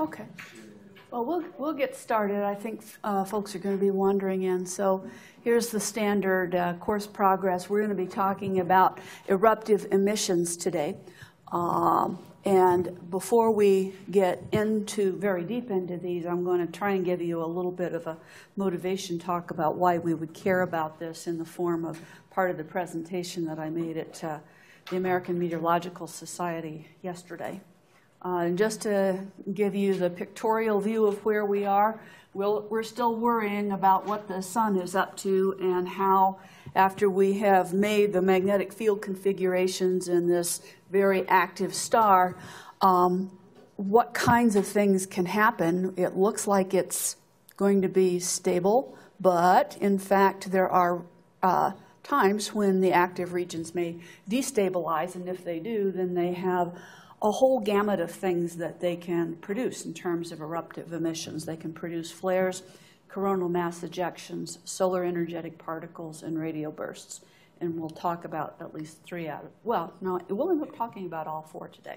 Okay. Well, we'll, we'll get started. I think uh, folks are going to be wandering in. So here's the standard uh, course progress. We're going to be talking about eruptive emissions today. Um, and before we get into very deep into these, I'm going to try and give you a little bit of a motivation talk about why we would care about this in the form of part of the presentation that I made at uh, the American Meteorological Society yesterday. Uh, just to give you the pictorial view of where we are, we'll, we're still worrying about what the sun is up to and how, after we have made the magnetic field configurations in this very active star, um, what kinds of things can happen. It looks like it's going to be stable, but in fact, there are uh, times when the active regions may destabilize, and if they do, then they have a whole gamut of things that they can produce in terms of eruptive emissions. They can produce flares, coronal mass ejections, solar energetic particles, and radio bursts. And we'll talk about at least three out of, well, no, we'll end up talking about all four today.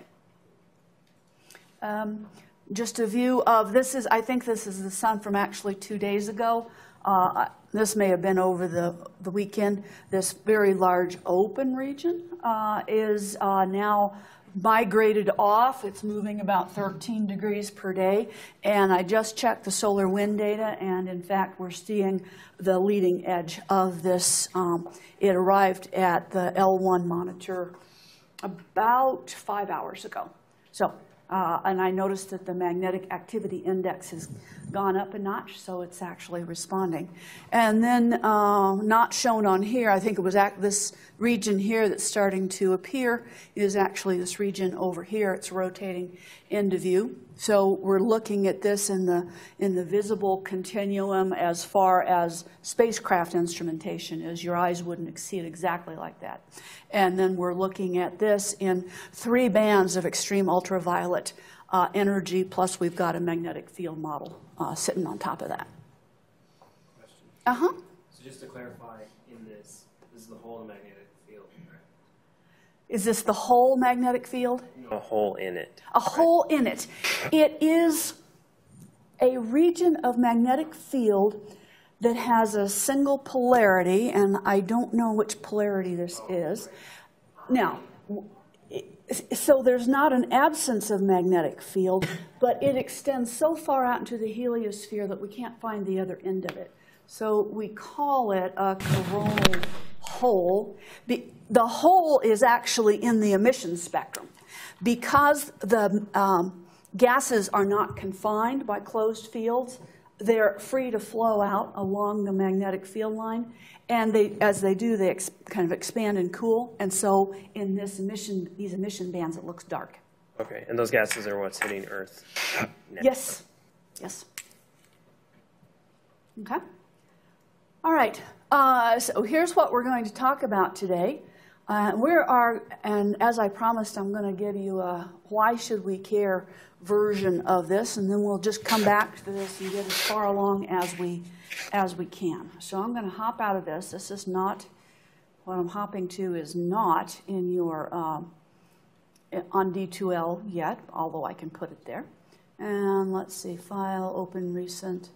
Um, just a view of this is, I think this is the sun from actually two days ago. Uh, this may have been over the, the weekend. This very large open region uh, is uh, now migrated off. It's moving about 13 degrees per day. And I just checked the solar wind data, and in fact, we're seeing the leading edge of this. Um, it arrived at the L1 monitor about five hours ago. So, uh, and I noticed that the magnetic activity index has gone up a notch, so it's actually responding. And then, uh, not shown on here, I think it was this region here that's starting to appear is actually this region over here. It's rotating into view. So we're looking at this in the in the visible continuum as far as spacecraft instrumentation is. Your eyes wouldn't see it exactly like that. And then we're looking at this in three bands of extreme ultraviolet uh, energy, plus we've got a magnetic field model uh, sitting on top of that. Question. Uh-huh. So just to clarify, in this, this is the whole magnetic field, right? Is this the whole magnetic field? A hole in it. A hole in it. It is a region of magnetic field that has a single polarity, and I don't know which polarity this is. Now, so there's not an absence of magnetic field, but it extends so far out into the heliosphere that we can't find the other end of it. So we call it a coronal hole. The, hole is actually in the emission spectrum. Because the um, gases are not confined by closed fields, they're free to flow out along the magnetic field line, and they, as they do, they kind of expand and cool. And so in this emission, these emission bands, it looks dark. Okay, and those gases are what's hitting Earth now. Yes, yes. Okay. All right, uh, so here's what we're going to talk about today. Uh, we are, and as I promised, I'm going to give you a why should we care version of this, and then we'll just come back to this and get as far along as we as we can. So I'm going to hop out of this. This is not, what I'm hopping to is not in your, um, on D2L yet, although I can put it there. And let's see, File, Open, Recent,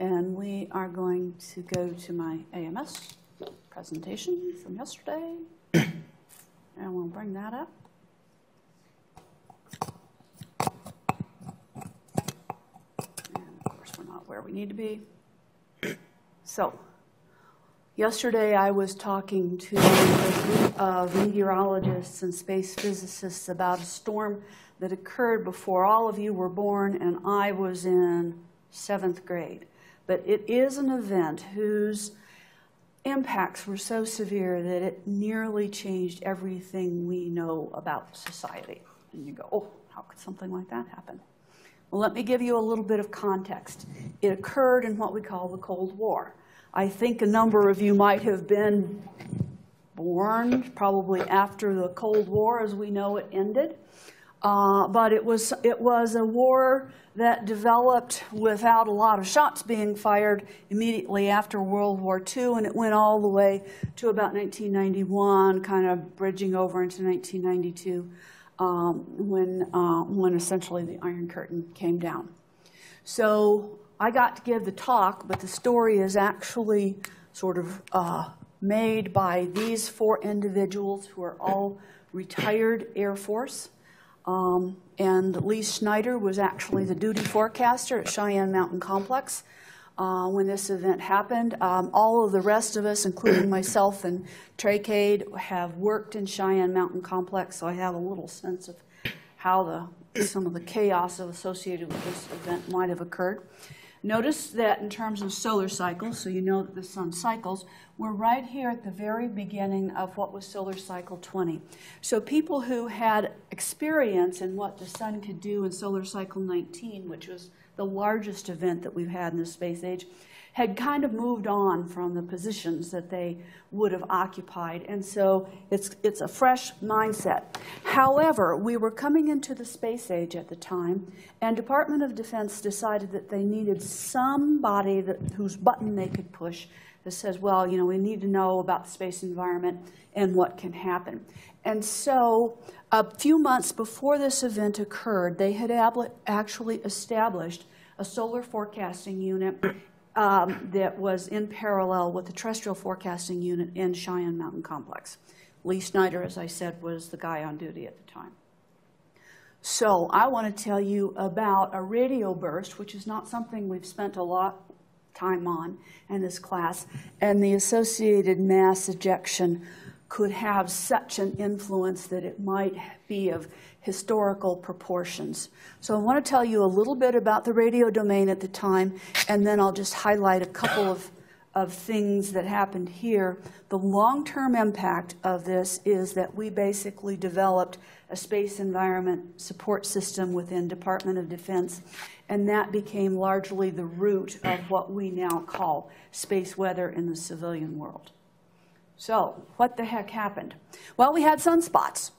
and we are going to go to my AMS presentation from yesterday, and we'll bring that up. And of course, we're not where we need to be. So, yesterday I was talking to a group of meteorologists and space physicists about a storm that occurred before all of you were born and I was in seventh grade. But it is an event whose impacts were so severe that it nearly changed everything we know about society. And you go, oh, how could something like that happen? Well, let me give you a little bit of context. It occurred in what we call the Cold War. I think a number of you might have been born probably after the Cold War as we know it ended. Uh, but it was, it was a war that developed without a lot of shots being fired immediately after World War II, and it went all the way to about 1991, kind of bridging over into 1992. um, when, uh, when essentially the Iron Curtain came down. So I got to give the talk, but the story is actually sort of uh, made by these four individuals who are all retired Air Force. Um, and Lee Schneider was actually the duty forecaster at Cheyenne Mountain Complex uh, when this event happened. Um, all of the rest of us, including myself and Trey Cade, have worked in Cheyenne Mountain Complex, so I have a little sense of how the, some of the chaos associated with this event might have occurred. Notice that in terms of solar cycles, so you know that the sun cycles, we're right here at the very beginning of what was solar cycle 20. So people who had experience in what the sun could do in solar cycle 19, which was the largest event that we've had in the space age, had kind of moved on from the positions that they would have occupied. And so it's, it's a fresh mindset. However, we were coming into the space age at the time, and Department of Defense decided that they needed somebody that, whose button they could push that says, well, you know, we need to know about the space environment and what can happen. And so a few months before this event occurred, they had actually established a solar forecasting unit um, that was in parallel with the terrestrial forecasting unit in Cheyenne Mountain Complex. Lee Snyder, as I said, was the guy on duty at the time. So I want to tell you about a radio burst, which is not something we've spent a lot time on in this class, and the associated mass ejection could have such an influence that it might be of historical proportions. So I want to tell you a little bit about the radio domain at the time, and then I'll just highlight a couple of, of things that happened here. The long-term impact of this is that we basically developed a space environment support system within Department of Defense, and that became largely the root of what we now call space weather in the civilian world. So what the heck happened? Well, we had sunspots.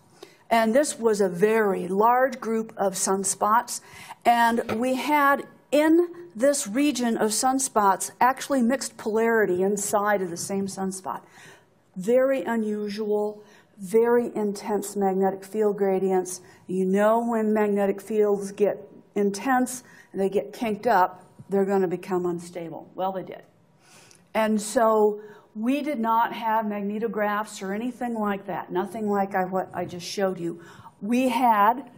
And this was a very large group of sunspots. And we had in this region of sunspots actually mixed polarity inside of the same sunspot. Very unusual, very intense magnetic field gradients. You know when magnetic fields get intense and they get kinked up, they're going to become unstable. Well, they did. And so we did not have magnetographs or anything like that, nothing like I, what I just showed you. We had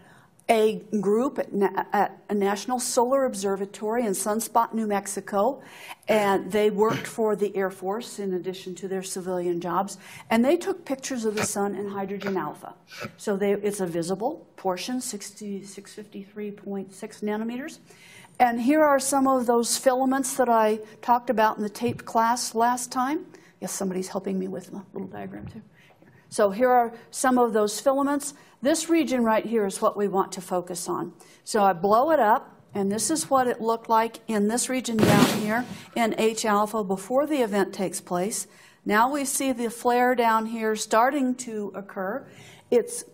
a group at, Na at, a National Solar Observatory in Sunspot, New Mexico, and they worked for the Air Force in addition to their civilian jobs, and they took pictures of the sun in hydrogen alpha. So they, it's a visible portion, 60, 653.6 nanometers. And here are some of those filaments that I talked about in the taped class last time. Yes, somebody's helping me with the little diagram too. So here are some of those filaments. This region right here is what we want to focus on. So I blow it up, and this is what it looked like in this region down here in H alpha before the event takes place. Now we see the flare down here starting to occur. It's,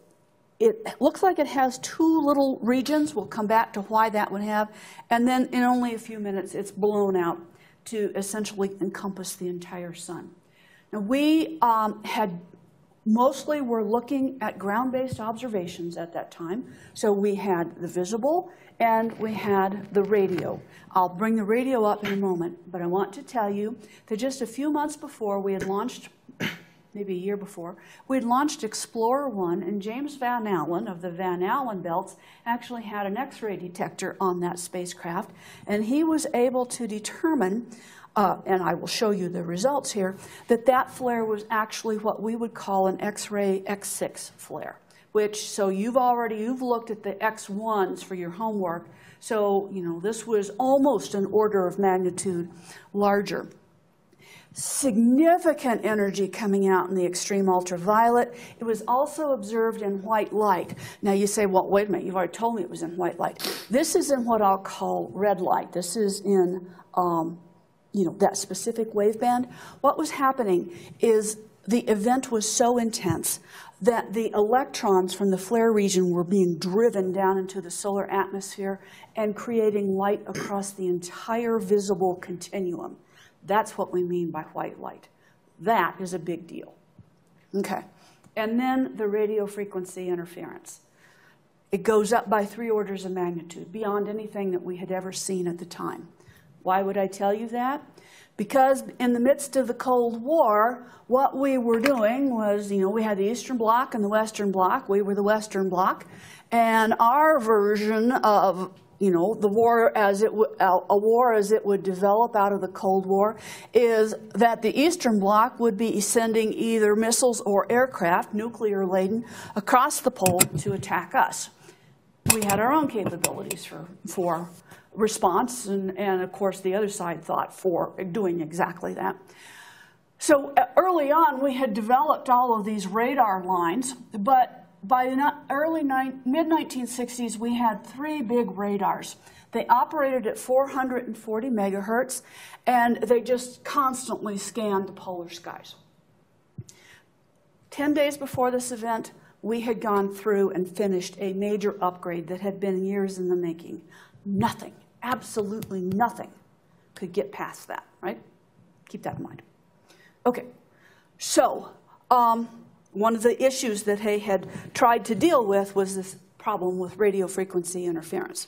it looks like it has two little regions. We'll come back to why that would have. And then in only a few minutes, it's blown out to essentially encompass the entire sun. We um, had mostly were looking at ground-based observations at that time. So we had the visible and we had the radio. I'll bring the radio up in a moment, but I want to tell you that just a few months before we had launched, maybe a year before, we had launched Explorer 1, and James Van Allen of the Van Allen belts actually had an X-ray detector on that spacecraft, and he was able to determine uh, and I will show you the results here, that that flare was actually what we would call an X-ray X6 flare, which, so you've already, you've looked at the X1s for your homework, so, you know, this was almost an order of magnitude larger. Significant energy coming out in the extreme ultraviolet. It was also observed in white light. Now you say, well, wait a minute, you've already told me it was in white light. This is in what I'll call red light. This is in um, you know, that specific waveband, what was happening is the event was so intense that the electrons from the flare region were being driven down into the solar atmosphere and creating light across the entire visible continuum. That's what we mean by white light. That is a big deal. Okay. And then the radio frequency interference. It goes up by three orders of magnitude, beyond anything that we had ever seen at the time. Why would I tell you that? Because in the midst of the Cold War, what we were doing was, you know, we had the Eastern Bloc and the Western Bloc. We were the Western Bloc. And our version of you know, the war as it a war as it would develop out of the Cold War is that the Eastern Bloc would be sending either missiles or aircraft, nuclear laden, across the pole to attack us. We had our own capabilities for, for response, and, and of course the other side thought for doing exactly that. So uh, early on, we had developed all of these radar lines, but by the early mid-1960s, we had three big radars. They operated at 440 megahertz, and they just constantly scanned the polar skies. Ten days before this event, we had gone through and finished a major upgrade that had been years in the making. Nothing, absolutely nothing, could get past that, right? Keep that in mind. Okay, so um, one of the issues that they had tried to deal with was this problem with radio frequency interference.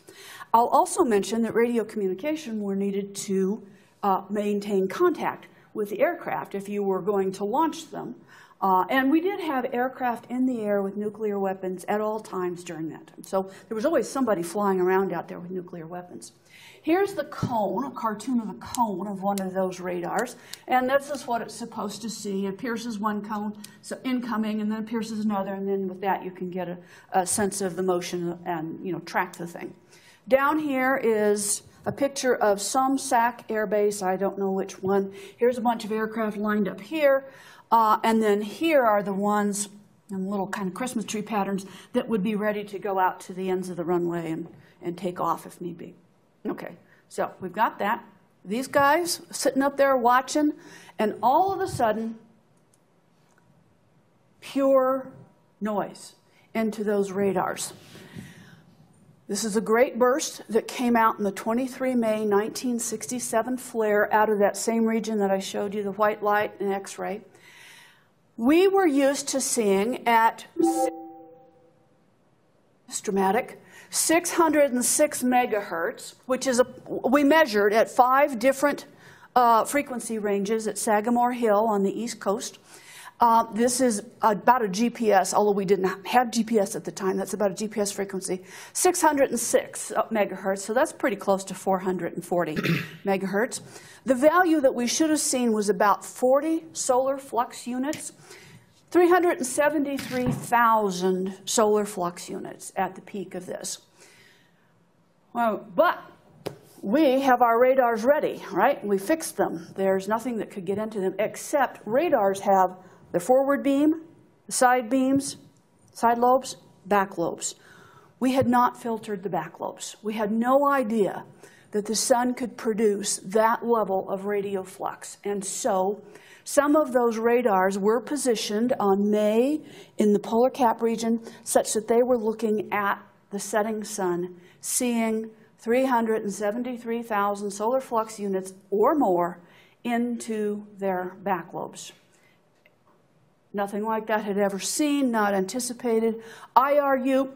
I'll also mention that radio communication were needed to uh, maintain contact with the aircraft if you were going to launch them. Uh, and we did have aircraft in the air with nuclear weapons at all times during that time. So there was always somebody flying around out there with nuclear weapons. Here's the cone, a cartoon of a cone of one of those radars, and this is what it's supposed to see. It pierces one cone, so incoming, and then it pierces another, and then with that you can get a, a sense of the motion and you know track the thing. Down here is a picture of some SAC airbase, I don't know which one. Here's a bunch of aircraft lined up here, uh, and then here are the ones little kind of Christmas tree patterns that would be ready to go out to the ends of the runway and, and take off if need be. Okay, so we've got that. These guys sitting up there watching, and all of a sudden, pure noise into those radars. This is a great burst that came out in the 23 May 1967 flare out of that same region that I showed you, the white light and X-ray. We were used to seeing at dramatic 606 megahertz, which is a, we measured at five different uh, frequency ranges at Sagamore Hill on the East Coast. Uh, this is about a GPS, although we didn't have GPS at the time. That's about a GPS frequency. 606 megahertz, so that's pretty close to 440 megahertz. The value that we should have seen was about 40 solar flux units. 373,000 solar flux units at the peak of this. Well, but we have our radars ready, right? We fixed them. There's nothing that could get into them except radars have the forward beam, the side beams, side lobes, back lobes. We had not filtered the back lobes. We had no idea that the sun could produce that level of radio flux. And so some of those radars were positioned on May in the polar cap region such that they were looking at the setting sun, seeing 373,000 solar flux units or more into their back lobes. Nothing like that had ever seen, not anticipated. I argue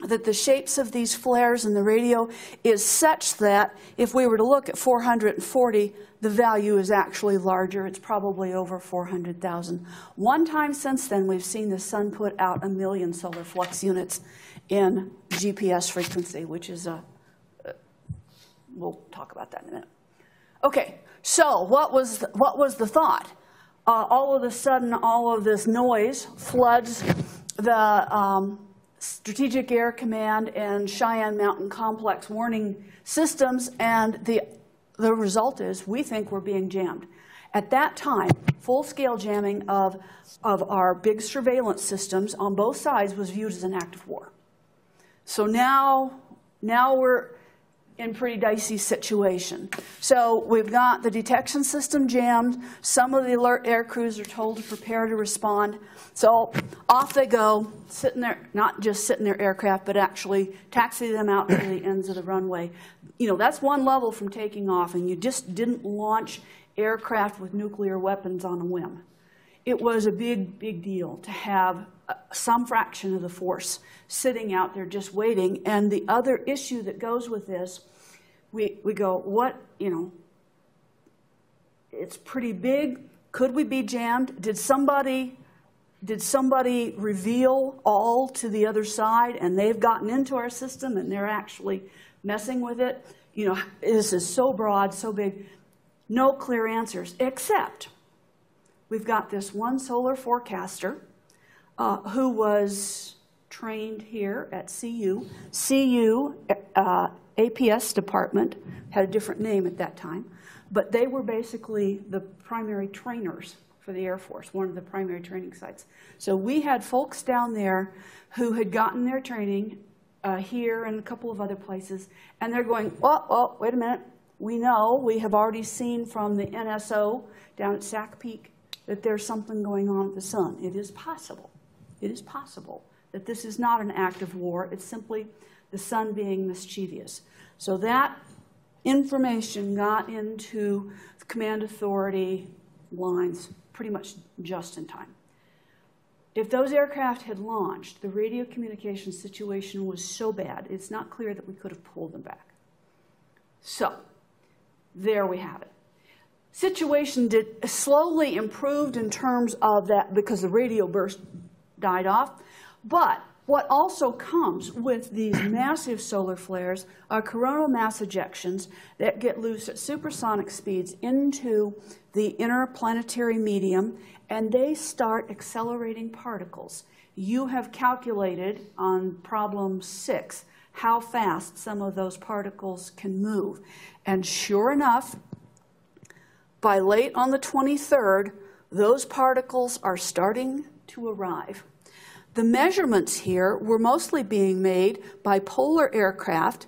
that the shapes of these flares in the radio is such that if we were to look at 440, the value is actually larger. It's probably over 400,000. One time since then, we've seen the sun put out a million solar flux units in GPS frequency, which is a, uh, we'll talk about that in a minute. Okay, so what was the, what was the thought? Uh, all of a sudden, all of this noise floods the um, Strategic Air Command and Cheyenne Mountain Complex warning systems, and the, the result is we think we're being jammed. At that time, full-scale jamming of, of our big surveillance systems on both sides was viewed as an act of war. So now, now we're in pretty dicey situation. So we've got the detection system jammed. Some of the alert air crews are told to prepare to respond. So off they go, sitting there, not just sitting their aircraft, but actually taxi them out to the ends of the runway. You know, that's one level from taking off, and you just didn't launch aircraft with nuclear weapons on a whim. It was a big, big deal to have some fraction of the force sitting out there just waiting. And the other issue that goes with this, we, we go, what, you know, it's pretty big. Could we be jammed? Did somebody did somebody reveal all to the other side and they've gotten into our system and they're actually messing with it? You know, this is so broad, so big. No clear answers, except we've got this one solar forecaster uh, who was trained here at CU. CU uh, APS department had a different name at that time, but they were basically the primary trainers for the Air Force, one of the primary training sites. So we had folks down there who had gotten their training uh, here and a couple of other places, and they're going, oh, oh, wait a minute. We know, we have already seen from the NSO down at Sac Peak that there's something going on with the sun. It is possible. It is possible that this is not an act of war. It's simply the sun being mischievous. So that information got into command authority lines pretty much just in time. If those aircraft had launched, the radio communication situation was so bad, it's not clear that we could have pulled them back. So, there we have it. Situation did slowly improved in terms of that because the radio burst died off, but what also comes with these massive solar flares are coronal mass ejections that get loose at supersonic speeds into the interplanetary medium, and they start accelerating particles. You have calculated on problem six how fast some of those particles can move. And sure enough, by late on the 23rd, those particles are starting to arrive. The measurements here were mostly being made by polar aircraft.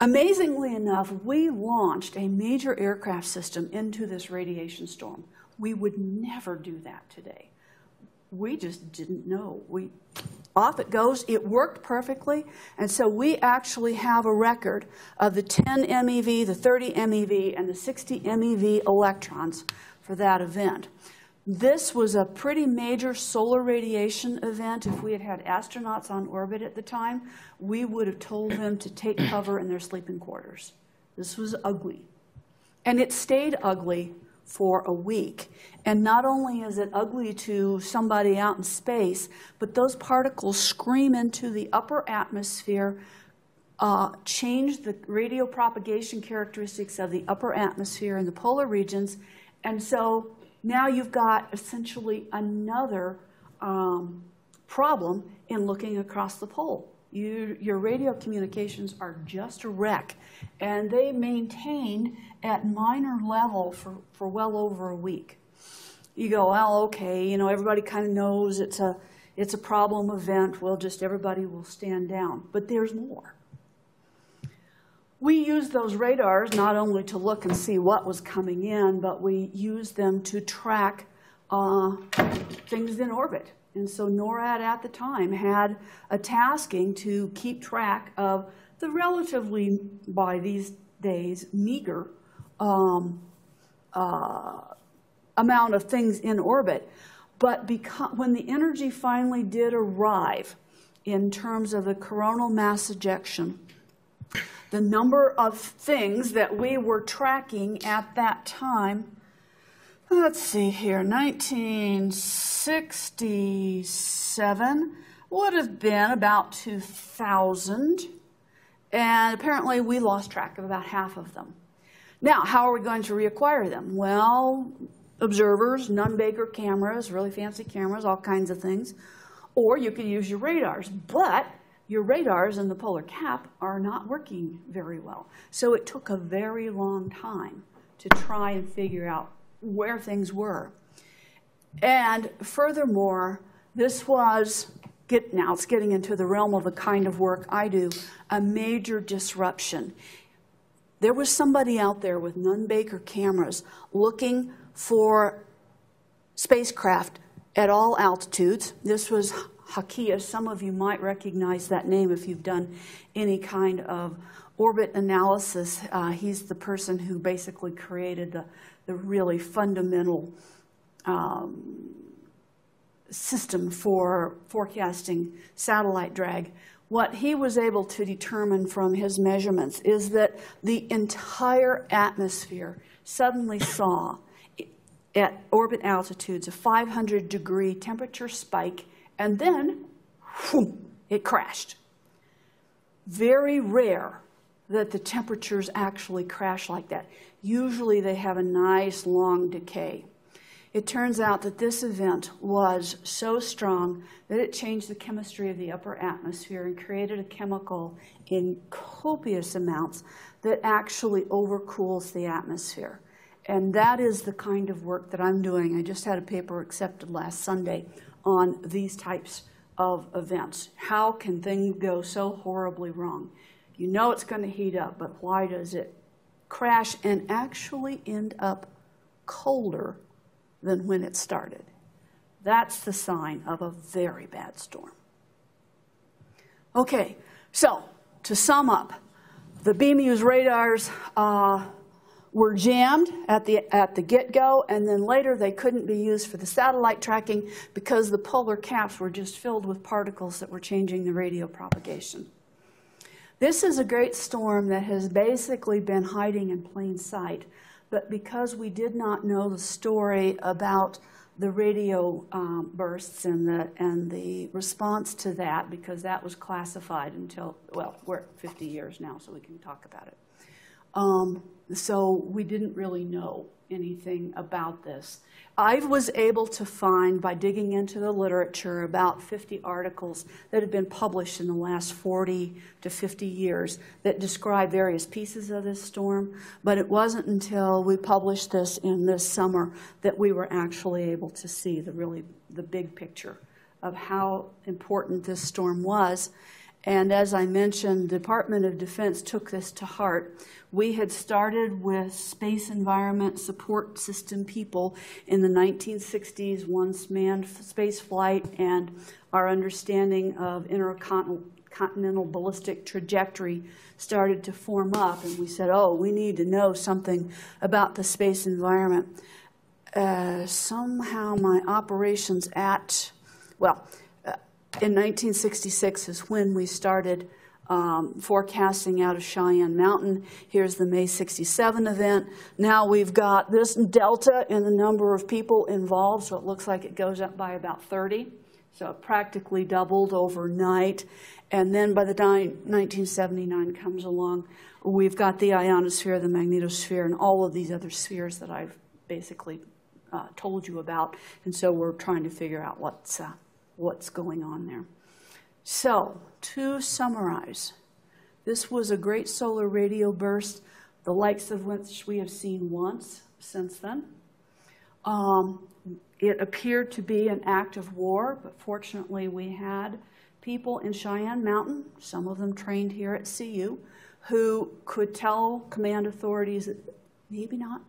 Amazingly enough, we launched a major aircraft system into this radiation storm. We would never do that today. We just didn't know. We off it goes. It worked perfectly. And so we actually have a record of the 10 MeV, the 30 MeV, and the 60 MeV electrons for that event. This was a pretty major solar radiation event. If we had had astronauts on orbit at the time, we would have told them to take cover in their sleeping quarters. This was ugly. And it stayed ugly for a week. And not only is it ugly to somebody out in space, but those particles scream into the upper atmosphere, uh, change the radio propagation characteristics of the upper atmosphere in the polar regions. And so now you've got essentially another um, problem in looking across the pole. You, your radio communications are just a wreck, and they maintained at minor level for, for well over a week. You go, well, okay, you know, everybody kind of knows it's a, it's a problem event. Well, just everybody will stand down. But there's more. We used those radars not only to look and see what was coming in, but we used them to track uh, things in orbit. And so NORAD at the time had a tasking to keep track of the relatively, by these days, meager um, uh, amount of things in orbit. But because, when the energy finally did arrive in terms of the coronal mass ejection, the number of things that we were tracking at that time. Let's see here, 1967 would have been about 2,000, and apparently we lost track of about half of them. Now, how are we going to reacquire them? Well, observers, Nunn-Baker cameras, really fancy cameras, all kinds of things, or you could use your radars. But your radars in the polar cap are not working very well. So it took a very long time to try and figure out where things were. And furthermore, this was, get, now it's getting into the realm of the kind of work I do, a major disruption. There was somebody out there with Nunn-Baker cameras looking for spacecraft at all altitudes. This was Jacchia. Some of you might recognize that name if you've done any kind of orbit analysis. Uh, he's the person who basically created the, the really fundamental um, system for forecasting satellite drag. What he was able to determine from his measurements is that the entire atmosphere suddenly saw at orbit altitudes a 500 degree temperature spike, and then whoom, it crashed. Very rare that the temperatures actually crash like that. Usually they have a nice long decay. It turns out that this event was so strong that it changed the chemistry of the upper atmosphere and created a chemical in copious amounts that actually overcools the atmosphere. And that is the kind of work that I'm doing. I just had a paper accepted last Sunday on these types of events. How can things go so horribly wrong? You know it's going to heat up, but why does it crash and actually end up colder than when it started? That's the sign of a very bad storm. Okay, so to sum up, the BMEWS radars uh, were jammed at the, at the get-go, and then later they couldn't be used for the satellite tracking because the polar caps were just filled with particles that were changing the radio propagation. This is a great storm that has basically been hiding in plain sight, but because we did not know the story about the radio um, bursts and the, and the response to that, because that was classified until, well, we're 50 years now, so we can talk about it. Um, so we didn't really know anything about this. I was able to find, by digging into the literature, about 50 articles that had been published in the last 40 to 50 years that describe various pieces of this storm. But it wasn't until we published this in this summer that we were actually able to see the really the big picture of how important this storm was and as I mentioned, the Department of Defense took this to heart. We had started with space environment support system people in the 1960s, once manned space flight, and our understanding of intercontinental ballistic trajectory started to form up. And we said, oh, we need to know something about the space environment. Uh, somehow my operations at, well, in 1966 is when we started um, forecasting out of Cheyenne Mountain. Here's the May 67 event. Now we've got this delta in the number of people involved, so it looks like it goes up by about 30. So it practically doubled overnight. And then by the time 1979 comes along, we've got the ionosphere, the magnetosphere, and all of these other spheres that I've basically uh, told you about. And so we're trying to figure out what's uh, what's going on there. So, to summarize, this was a great solar radio burst, the likes of which we have seen once since then. Um, it appeared to be an act of war, but fortunately we had people in Cheyenne Mountain, some of them trained here at CU, who could tell command authorities that maybe not.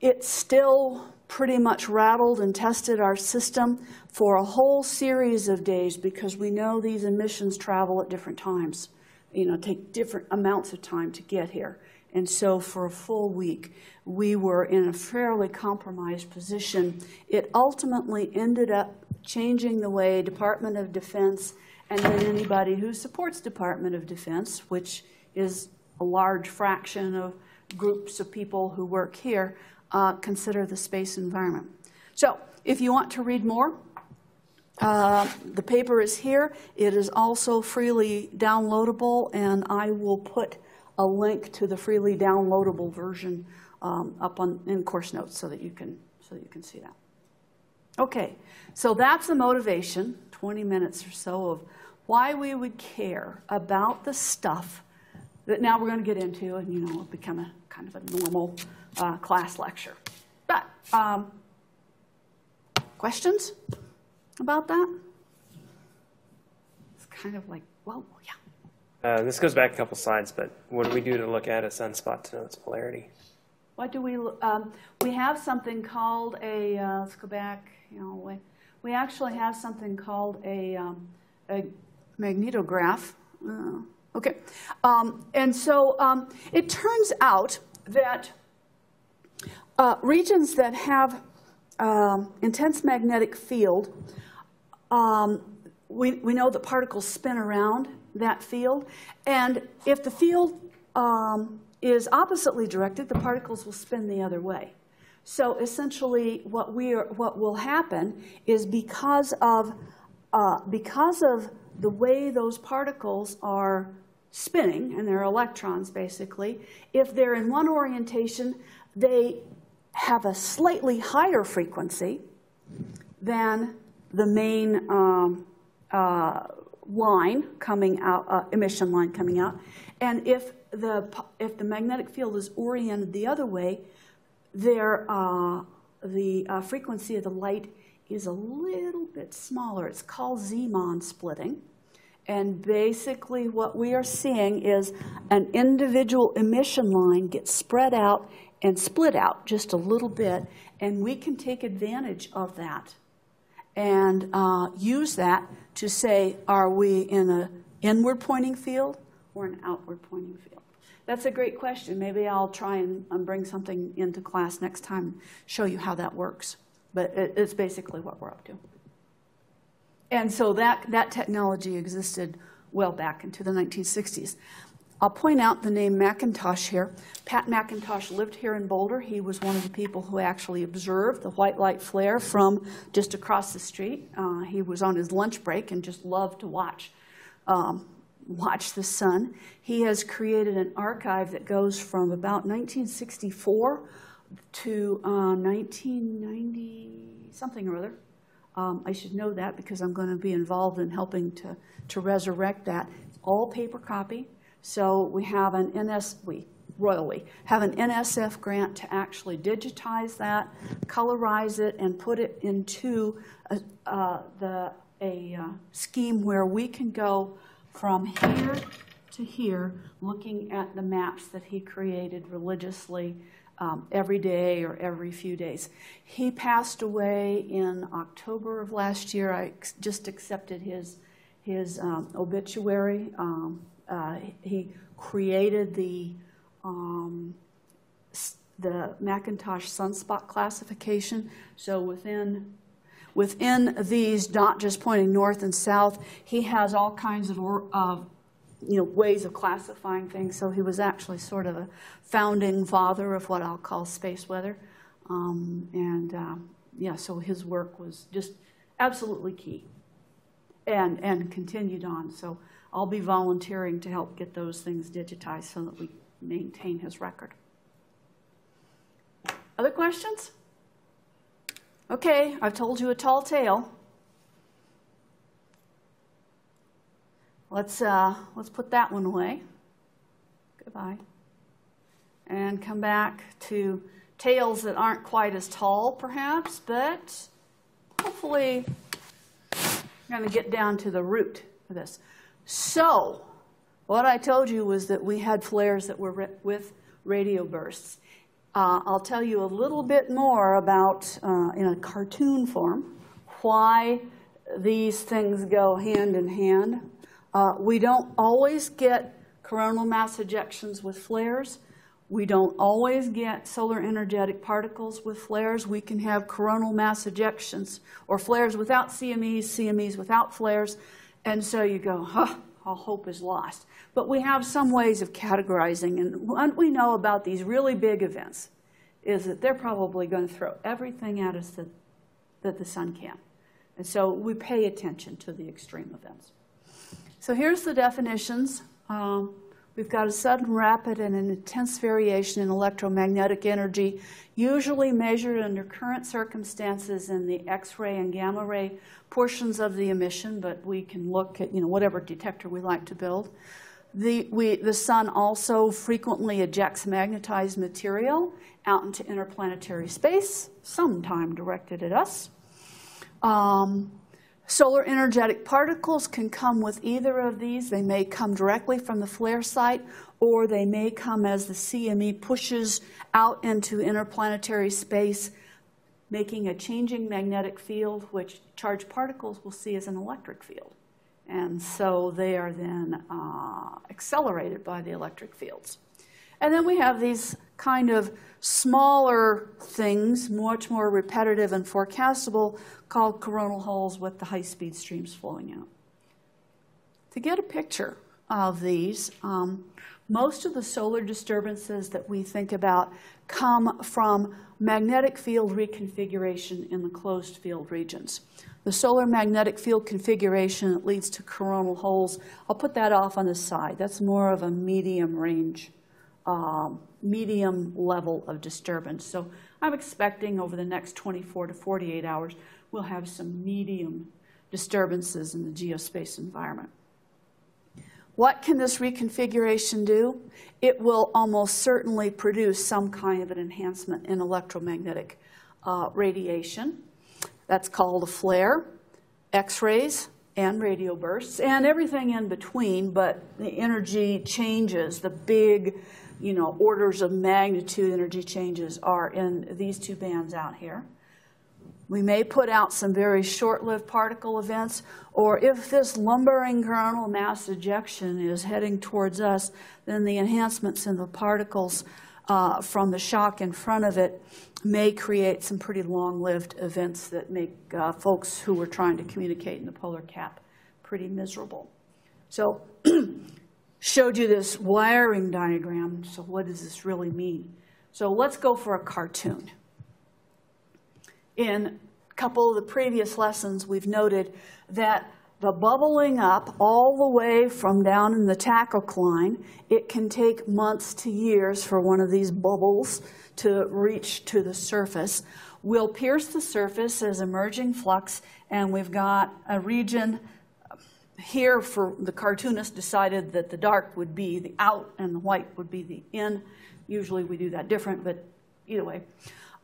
It still pretty much rattled and tested our system for a whole series of days because we know these emissions travel at different times, you know, take different amounts of time to get here. And so for a full week, we were in a fairly compromised position. It ultimately ended up changing the way Department of Defense and then anybody who supports Department of Defense, which is a large fraction of groups of people who work here, uh, consider the space environment. So if you want to read more, uh, the paper is here. It is also freely downloadable, and I will put a link to the freely downloadable version um, up on in course notes so that you can so that you can see that. Okay, so that's the motivation. 20 minutes or so of why we would care about the stuff that now we're going to get into, and you know, become a kind of a normal uh, class lecture. But um, questions about that? It's kind of like, well, yeah. Uh, this goes back a couple slides, but what do we do to look at a sunspot to know its polarity? What do we, um, we have something called a, uh, let's go back, you know, we, we actually have something called a, um, a magnetograph. Uh, okay. Um, and so um, it turns out that uh, regions that have um, intense magnetic field, um, we, we know that particles spin around that field. And if the field um, is oppositely directed, the particles will spin the other way. So essentially, what, we are, what will happen is because of, uh, because of the way those particles are spinning, and they're electrons basically, if they're in one orientation, they have a slightly higher frequency than the main um, uh, line coming out, uh, emission line coming out. And if the, if the magnetic field is oriented the other way, there, uh, the uh, frequency of the light is a little bit smaller. It's called Zeeman splitting. And basically what we are seeing is an individual emission line gets spread out and split out just a little bit, and we can take advantage of that and uh, use that to say, are we in an inward pointing field or an outward pointing field? That's a great question. Maybe I'll try and um, bring something into class next time and show you how that works. But it's basically what we're up to. And so that, that technology existed well back into the 1960s. I'll point out the name McIntosh here. Pat McIntosh lived here in Boulder. He was one of the people who actually observed the white light flare from just across the street. Uh, he was on his lunch break and just loved to watch, um, watch the sun. He has created an archive that goes from about 1964 to uh, 1990 something or other. Um, I should know that because I'm going to be involved in helping to, to resurrect that. It's All paper copy. So we have an NS, we, Royal We, have an NSF grant to actually digitize that, colorize it, and put it into a, uh, the, a uh, scheme where we can go from here to here looking at the maps that he created religiously um, every day or every few days. He passed away in October of last year. I just accepted his, his um, obituary. Um, uh, he created the um, the McIntosh sunspot classification. So within within these, not just pointing north and south, he has all kinds of uh, you know ways of classifying things. So he was actually sort of a founding father of what I'll call space weather, um, and uh, yeah, so his work was just absolutely key, and and continued on. So. I'll be volunteering to help get those things digitized so that we maintain his record. Other questions? Okay, I've told you a tall tale. Let's, uh, let's put that one away. Goodbye. And come back to tales that aren't quite as tall, perhaps, but hopefully I'm going to get down to the root of this. So, what I told you was that we had flares that were with radio bursts. Uh, I'll tell you a little bit more about, uh, in a cartoon form, why these things go hand in hand. Uh, we don't always get coronal mass ejections with flares. We don't always get solar energetic particles with flares. We can have coronal mass ejections or flares without CMEs, CMEs without flares. And so you go, huh, all hope is lost. But we have some ways of categorizing. And what we know about these really big events is that they're probably going to throw everything at us that, that the sun can. And so we pay attention to the extreme events. So here's the definitions. Um, We've got a sudden, rapid, and an intense variation in electromagnetic energy, usually measured under current circumstances in the X-ray and gamma ray portions of the emission, but we can look at you know, whatever detector we like to build. The, we, the sun also frequently ejects magnetized material out into interplanetary space, sometime directed at us. Um, Solar energetic particles can come with either of these. They may come directly from the flare site, or they may come as the CME pushes out into interplanetary space, making a changing magnetic field, which charged particles will see as an electric field. And so they are then uh, accelerated by the electric fields. And then we have these kind of smaller things, much more repetitive and forecastable, called coronal holes with the high-speed streams flowing out. To get a picture of these, um, most of the solar disturbances that we think about come from magnetic field reconfiguration in the closed field regions. The solar magnetic field configuration that leads to coronal holes, I'll put that off on the side. That's more of a medium range, um, medium level of disturbance. So I'm expecting over the next 24 to 48 hours, we'll have some medium disturbances in the geospace environment. What can this reconfiguration do? It will almost certainly produce some kind of an enhancement in electromagnetic uh, radiation. That's called a flare, X-rays, and radio bursts, and everything in between, but the energy changes, the big, you know, orders of magnitude energy changes are in these two bands out here. We may put out some very short-lived particle events, or if this lumbering coronal mass ejection is heading towards us, then the enhancements in the particles uh, from the shock in front of it may create some pretty long-lived events that make uh, folks who are trying to communicate in the polar cap pretty miserable. So showed you this wiring diagram. So what does this really mean? So let's go for a cartoon in a couple of the previous lessons, we've noted that the bubbling up all the way from down in the tachocline, it can take months to years for one of these bubbles to reach to the surface. We'll pierce the surface as emerging flux, and we've got a region here for the cartoonist decided that the dark would be the out and the white would be the in. Usually we do that different, but either way.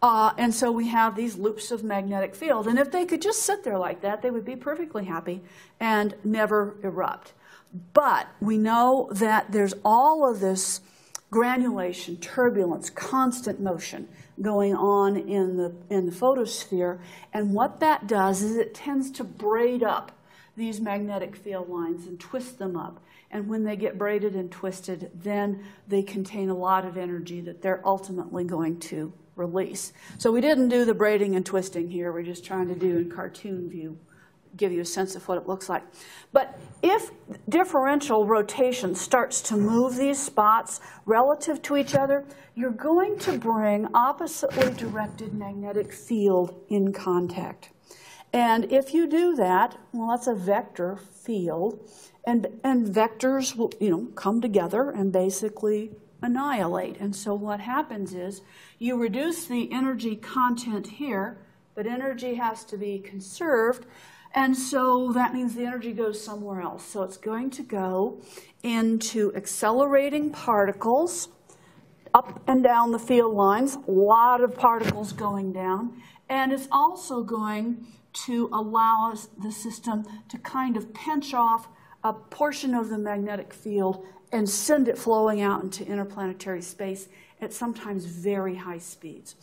Uh, and so we have these loops of magnetic field. And if they could just sit there like that, they would be perfectly happy and never erupt. But we know that there's all of this granulation, turbulence, constant motion going on in the, in the photosphere. And what that does is it tends to braid up these magnetic field lines and twist them up. And when they get braided and twisted, then they contain a lot of energy that they're ultimately going to release. So we didn't do the braiding and twisting here. We're just trying to do in cartoon view, give you a sense of what it looks like. But if differential rotation starts to move these spots relative to each other, you're going to bring oppositely directed magnetic field in contact. And if you do that, well, that's a vector field, and, and vectors will, you know, come together and basically annihilate. And so what happens is you reduce the energy content here, but energy has to be conserved. And so that means the energy goes somewhere else. So it's going to go into accelerating particles up and down the field lines, a lot of particles going down. And it's also going to allow the system to kind of pinch off a portion of the magnetic field and send it flowing out into interplanetary space at sometimes very high speeds.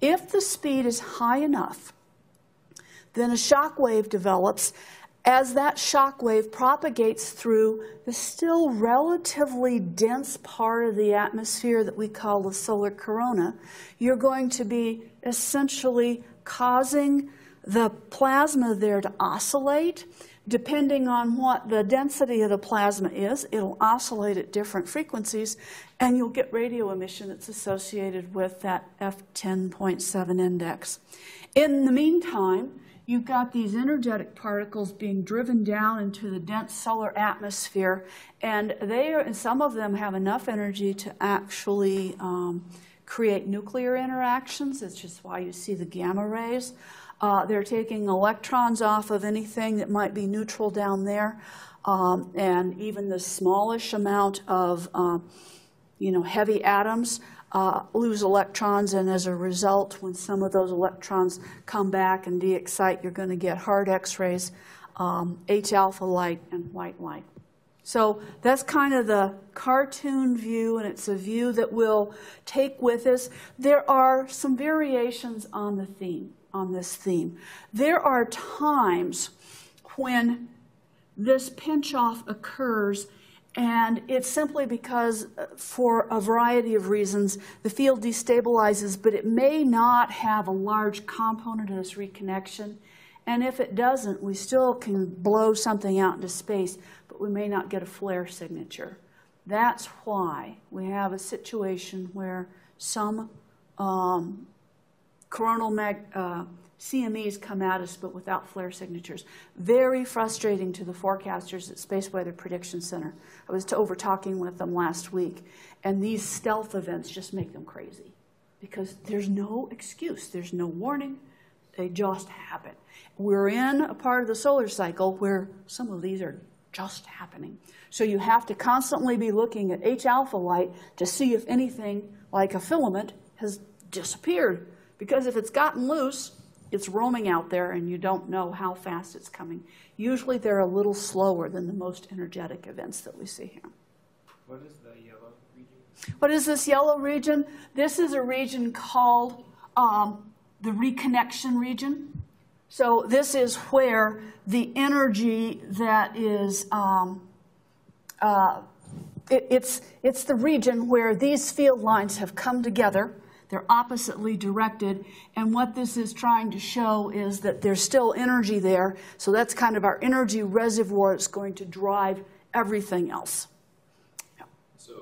If the speed is high enough, then a shock wave develops. As that shock wave propagates through the still relatively dense part of the atmosphere that we call the solar corona, you're going to be essentially causing the plasma there to oscillate depending on what the density of the plasma is, it'll oscillate at different frequencies, and you'll get radio emission that's associated with that F10.7 index. In the meantime, you've got these energetic particles being driven down into the dense solar atmosphere, and they are, and some of them have enough energy to actually um, create nuclear interactions. It's just why you see the gamma rays. Uh, they're taking electrons off of anything that might be neutral down there. Um, and even the smallish amount of, uh, you know, heavy atoms uh, lose electrons. And as a result, when some of those electrons come back and de-excite, you're going to get hard X-rays, um, H-alpha light, and white light. So that's kind of the cartoon view, and it's a view that we'll take with us. There are some variations on the theme on this theme. There are times when this pinch off occurs And it's simply because, uh, for a variety of reasons, the field destabilizes, but it may not have a large component of this reconnection. And if it doesn't, we still can blow something out into space, but we may not get a flare signature. That's why we have a situation where some um, coronal mag, uh, CMEs come at us, but without flare signatures. Very frustrating to the forecasters at Space Weather Prediction Center. I was over talking with them last week, and these stealth events just make them crazy because there's no excuse, there's no warning, they just happen. We're in a part of the solar cycle where some of these are just happening. So you have to constantly be looking at H alpha light to see if anything like a filament has disappeared. Because if it's gotten loose, it's roaming out there and you don't know how fast it's coming. Usually they're a little slower than the most energetic events that we see here. What is the yellow region? What is this yellow region? This is a region called um, the reconnection region. So this is where the energy that is, um, uh, it, it's, it's the region where these field lines have come together they're oppositely directed. And what this is trying to show is that there's still energy there. So that's kind of our energy reservoir that's going to drive everything else. Yeah. So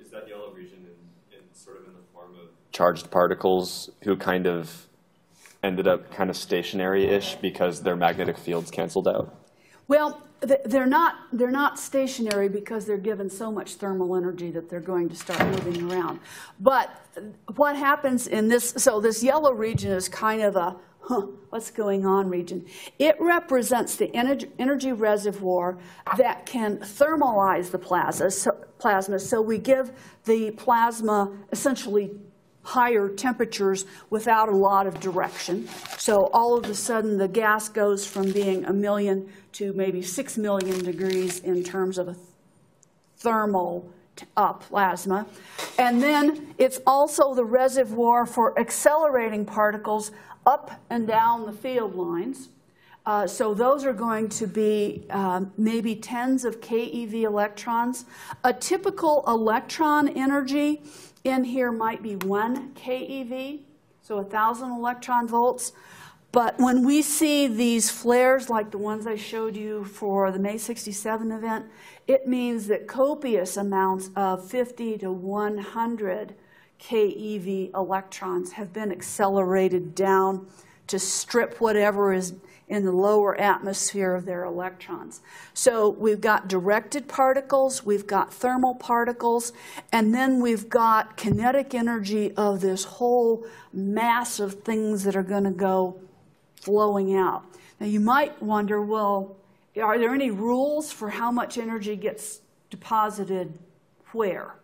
is that yellow region in, in sort of in the form of charged particles who kind of ended up kind of stationary-ish because their magnetic fields canceled out? Well, they're not, they're not stationary because they're given so much thermal energy that they're going to start moving around. But what happens in this, so this yellow region is kind of a, huh, what's going on region. It represents the energy, energy reservoir that can thermalize the plasma so, plasma. So we give the plasma essentially higher temperatures without a lot of direction. So all of a sudden the gas goes from being a million to maybe six million degrees in terms of a thermal uh, plasma. And then it's also the reservoir for accelerating particles up and down the field lines. Uh, so those are going to be uh, maybe tens of keV electrons. A typical electron energy in here might be 1 keV, so 1,000 electron volts. But when we see these flares like the ones I showed you for the May 67 event, it means that copious amounts of 50 to 100 keV electrons have been accelerated down to strip whatever is in the lower atmosphere of their electrons. So we've got directed particles, we've got thermal particles, and then we've got kinetic energy of this whole mass of things that are going to go flowing out. Now you might wonder, well, are there any rules for how much energy gets deposited where?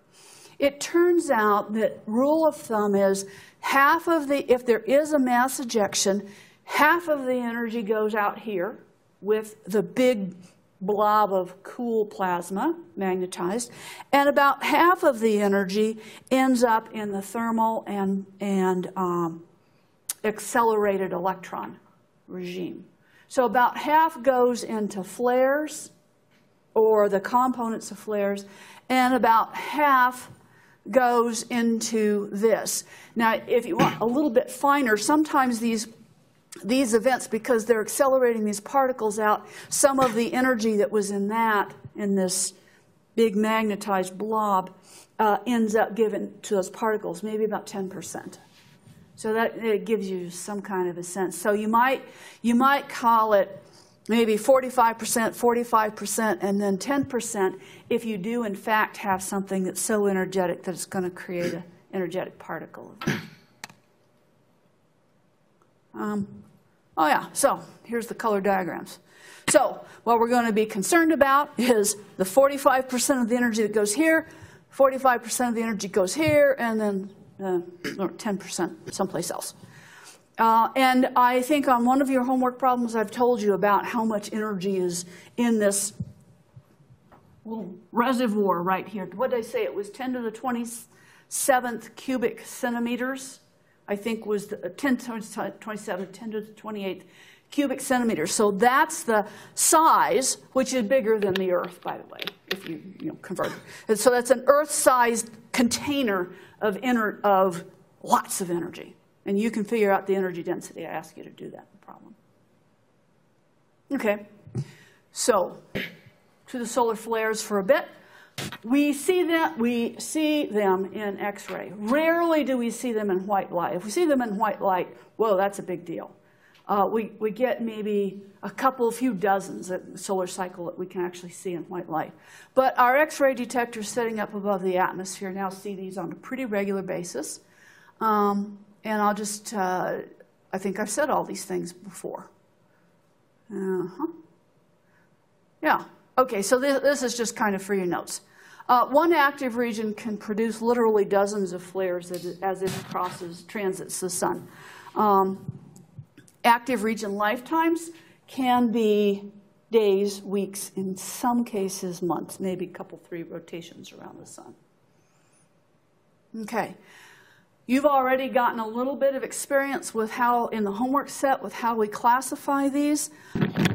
It turns out that rule of thumb is half of the, if there is a mass ejection, Half of the energy goes out here with the big blob of cool plasma, magnetized, and about half of the energy ends up in the thermal and, and um, accelerated electron regime. So about half goes into flares or the components of flares, and about half goes into this. Now, if you want a little bit finer, sometimes these these events, because they're accelerating these particles out, some of the energy that was in that, in this big magnetized blob, uh, ends up given to those particles, maybe about 10%. So that it gives you some kind of a sense. So you might, you might call it maybe 45%, 45%, and then 10% if you do, in fact, have something that's so energetic that it's going to create an energetic particle. Um, oh yeah, so here's the color diagrams. So what we're going to be concerned about is the 45% of the energy that goes here, 45% of the energy goes here, and then uh, 10% someplace else. Uh, and I think on one of your homework problems, I've told you about how much energy is in this little reservoir right here. What did I say? It was 10 to the 27th cubic centimeters I think was the uh, 10 to 27, 10 to the 28th cubic centimeters. So that's the size, which is bigger than the Earth, by the way, if you, you know, convert. And so that's an Earth-sized container of, ener- of lots of energy. And you can figure out the energy density. I ask you to do that, problem. Okay, so to the solar flares for a bit. We see that we see them in X-ray. Rarely do we see them in white light. If we see them in white light, whoa, that's a big deal. Uh, we, we get maybe a couple, few dozens at solar cycle that we can actually see in white light. But our X-ray detectors setting up above the atmosphere now see these on a pretty regular basis. Um, and I'll just, uh, I think I've said all these things before. Uh-huh. Yeah, okay, so this is just kind of for your notes. Uh, one active region can produce literally dozens of flares as it crosses, transits the sun. Um, active region lifetimes can be days, weeks, in some cases months, maybe a couple, three rotations around the sun. Okay. You've already gotten a little bit of experience with how, in the homework set, with how we classify these.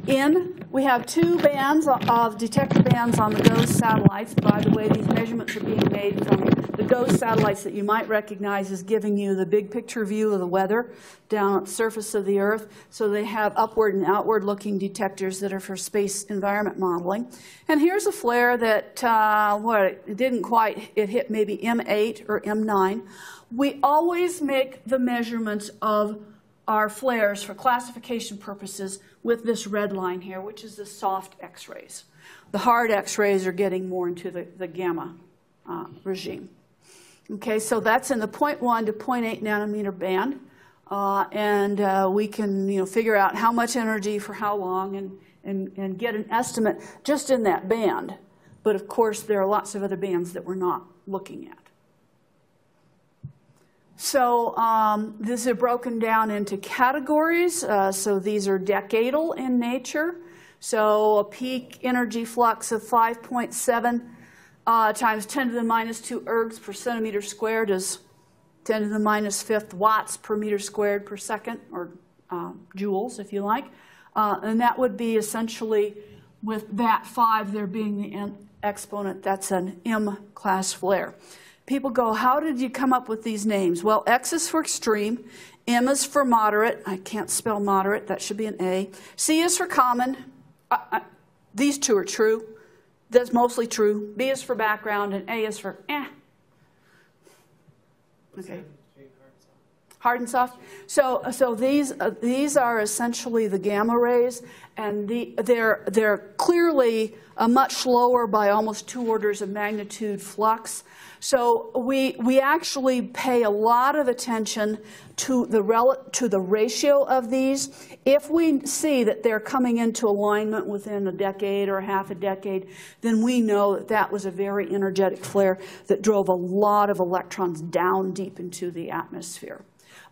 In, we have two bands of detector bands on the GOES satellites. By the way, these measurements are being made from the GOES satellites that you might recognize as giving you the big picture view of the weather down at the surface of the Earth. So they have upward and outward looking detectors that are for space environment modeling. And here's a flare that, uh, what, it didn't quite, it hit maybe M8 or M9 we always make the measurements of our flares for classification purposes with this red line here, which is the soft X-rays. The hard X-rays are getting more into the, the gamma uh, regime. Okay, so that's in the 0.1 to 0.8 nanometer band. Uh, and uh, we can you know, figure out how much energy for how long and, and, and get an estimate just in that band. But of course, there are lots of other bands that we're not looking at. So um, these are broken down into categories. Uh, so these are decadal in nature. So a peak energy flux of 5.7 uh, times 10 to the minus 2 ergs per centimeter squared is 10 to the minus fifth watts per meter squared per second, or uh, joules, if you like. Uh, and that would be essentially, with that 5 there being the exponent, that's an M class flare. People go, How did you come up with these names? Well, X is for extreme, M is for moderate. I can't spell moderate, that should be an A. C is for common. I, I, these two are true. That's mostly true. B is for background, and A is for eh. Okay. Hard and soft. So, so these uh, these are essentially the gamma rays, and the, they're they're clearly a much lower by almost two orders of magnitude flux. So we, we actually pay a lot of attention to the, rel- to the ratio of these. If we see that they're coming into alignment within a decade or half a decade, then we know that that was a very energetic flare that drove a lot of electrons down deep into the atmosphere.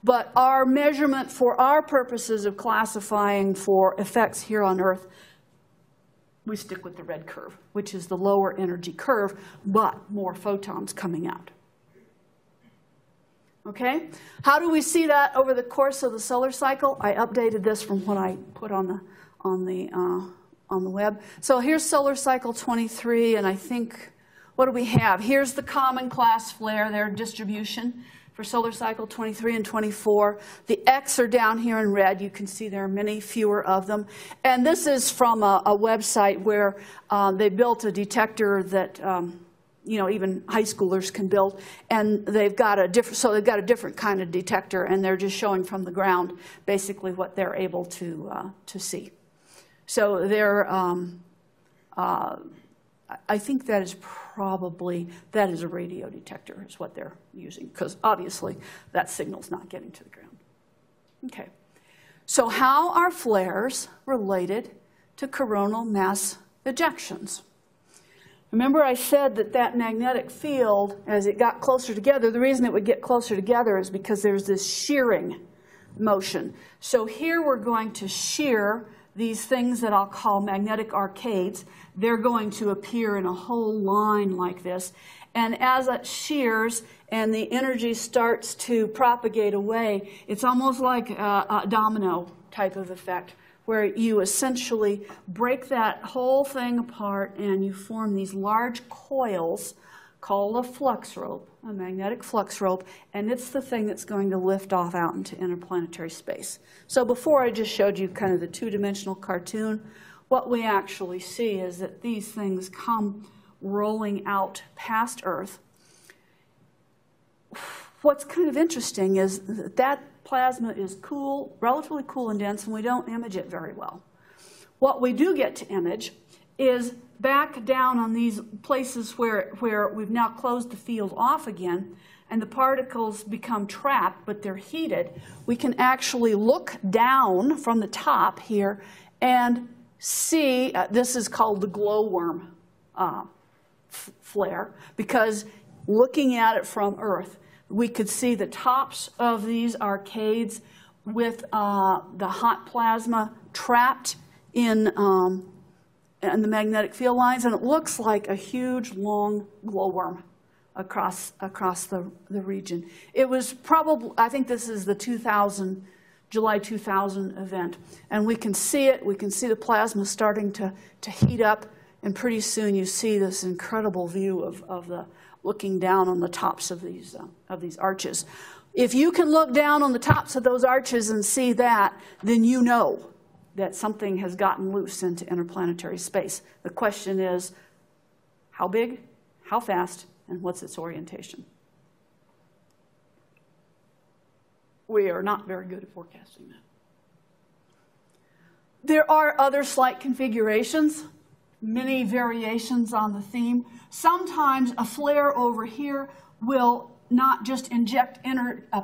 But our measurement for our purposes of classifying for effects here on Earth we stick with the red curve, which is the lower energy curve, but more photons coming out. Okay? How do we see that over the course of the solar cycle? I updated this from what I put on the, on the, uh, on the web. So here's solar cycle 23, and I think, what do we have? Here's the common class flare, their distribution for solar cycle 23 and 24. The X are down here in red. You can see there are many fewer of them. And this is from a, a website where um, they built a detector that um, you know even high schoolers can build, and they've got a different so they've got a different kind of detector, and they're just showing from the ground basically what they're able to uh, to see. So they're um, uh, I think that is probably, that is a radio detector is what they're using, because obviously that signal's not getting to the ground. Okay. So how are flares related to coronal mass ejections? Remember I said that that magnetic field, as it got closer together, the reason it would get closer together is because there's this shearing motion. So here we're going to shear these things that I'll call magnetic arcades, they're going to appear in a whole line like this. And as it shears and the energy starts to propagate away, it's almost like a, a domino type of effect where you essentially break that whole thing apart and you form these large coils called a flux rope, a magnetic flux rope, and it's the thing that's going to lift off out into interplanetary space. So before I just showed you kind of the two-dimensional cartoon, what we actually see is that these things come rolling out past Earth. What's kind of interesting is that, that plasma is cool, relatively cool and dense, and we don't image it very well. What we do get to image is back down on these places where, where we've now closed the field off again and the particles become trapped, but they're heated, we can actually look down from the top here and see, uh, this is called the glowworm uh, flare, because looking at it from Earth, we could see the tops of these arcades with uh, the hot plasma trapped in um, and the magnetic field lines, and it looks like a huge, long glowworm across across the, the region. It was probably, I think this is the 2000, July 2000 event, and we can see it. We can see the plasma starting to, to heat up, and pretty soon you see this incredible view of, of the looking down on the tops of these uh, of these arches. If you can look down on the tops of those arches and see that, then you know that something has gotten loose into interplanetary space. The question is, how big, how fast, and what's its orientation? We are not very good at forecasting that. There are other slight configurations, many variations on the theme. Sometimes a flare over here will not just inject uh,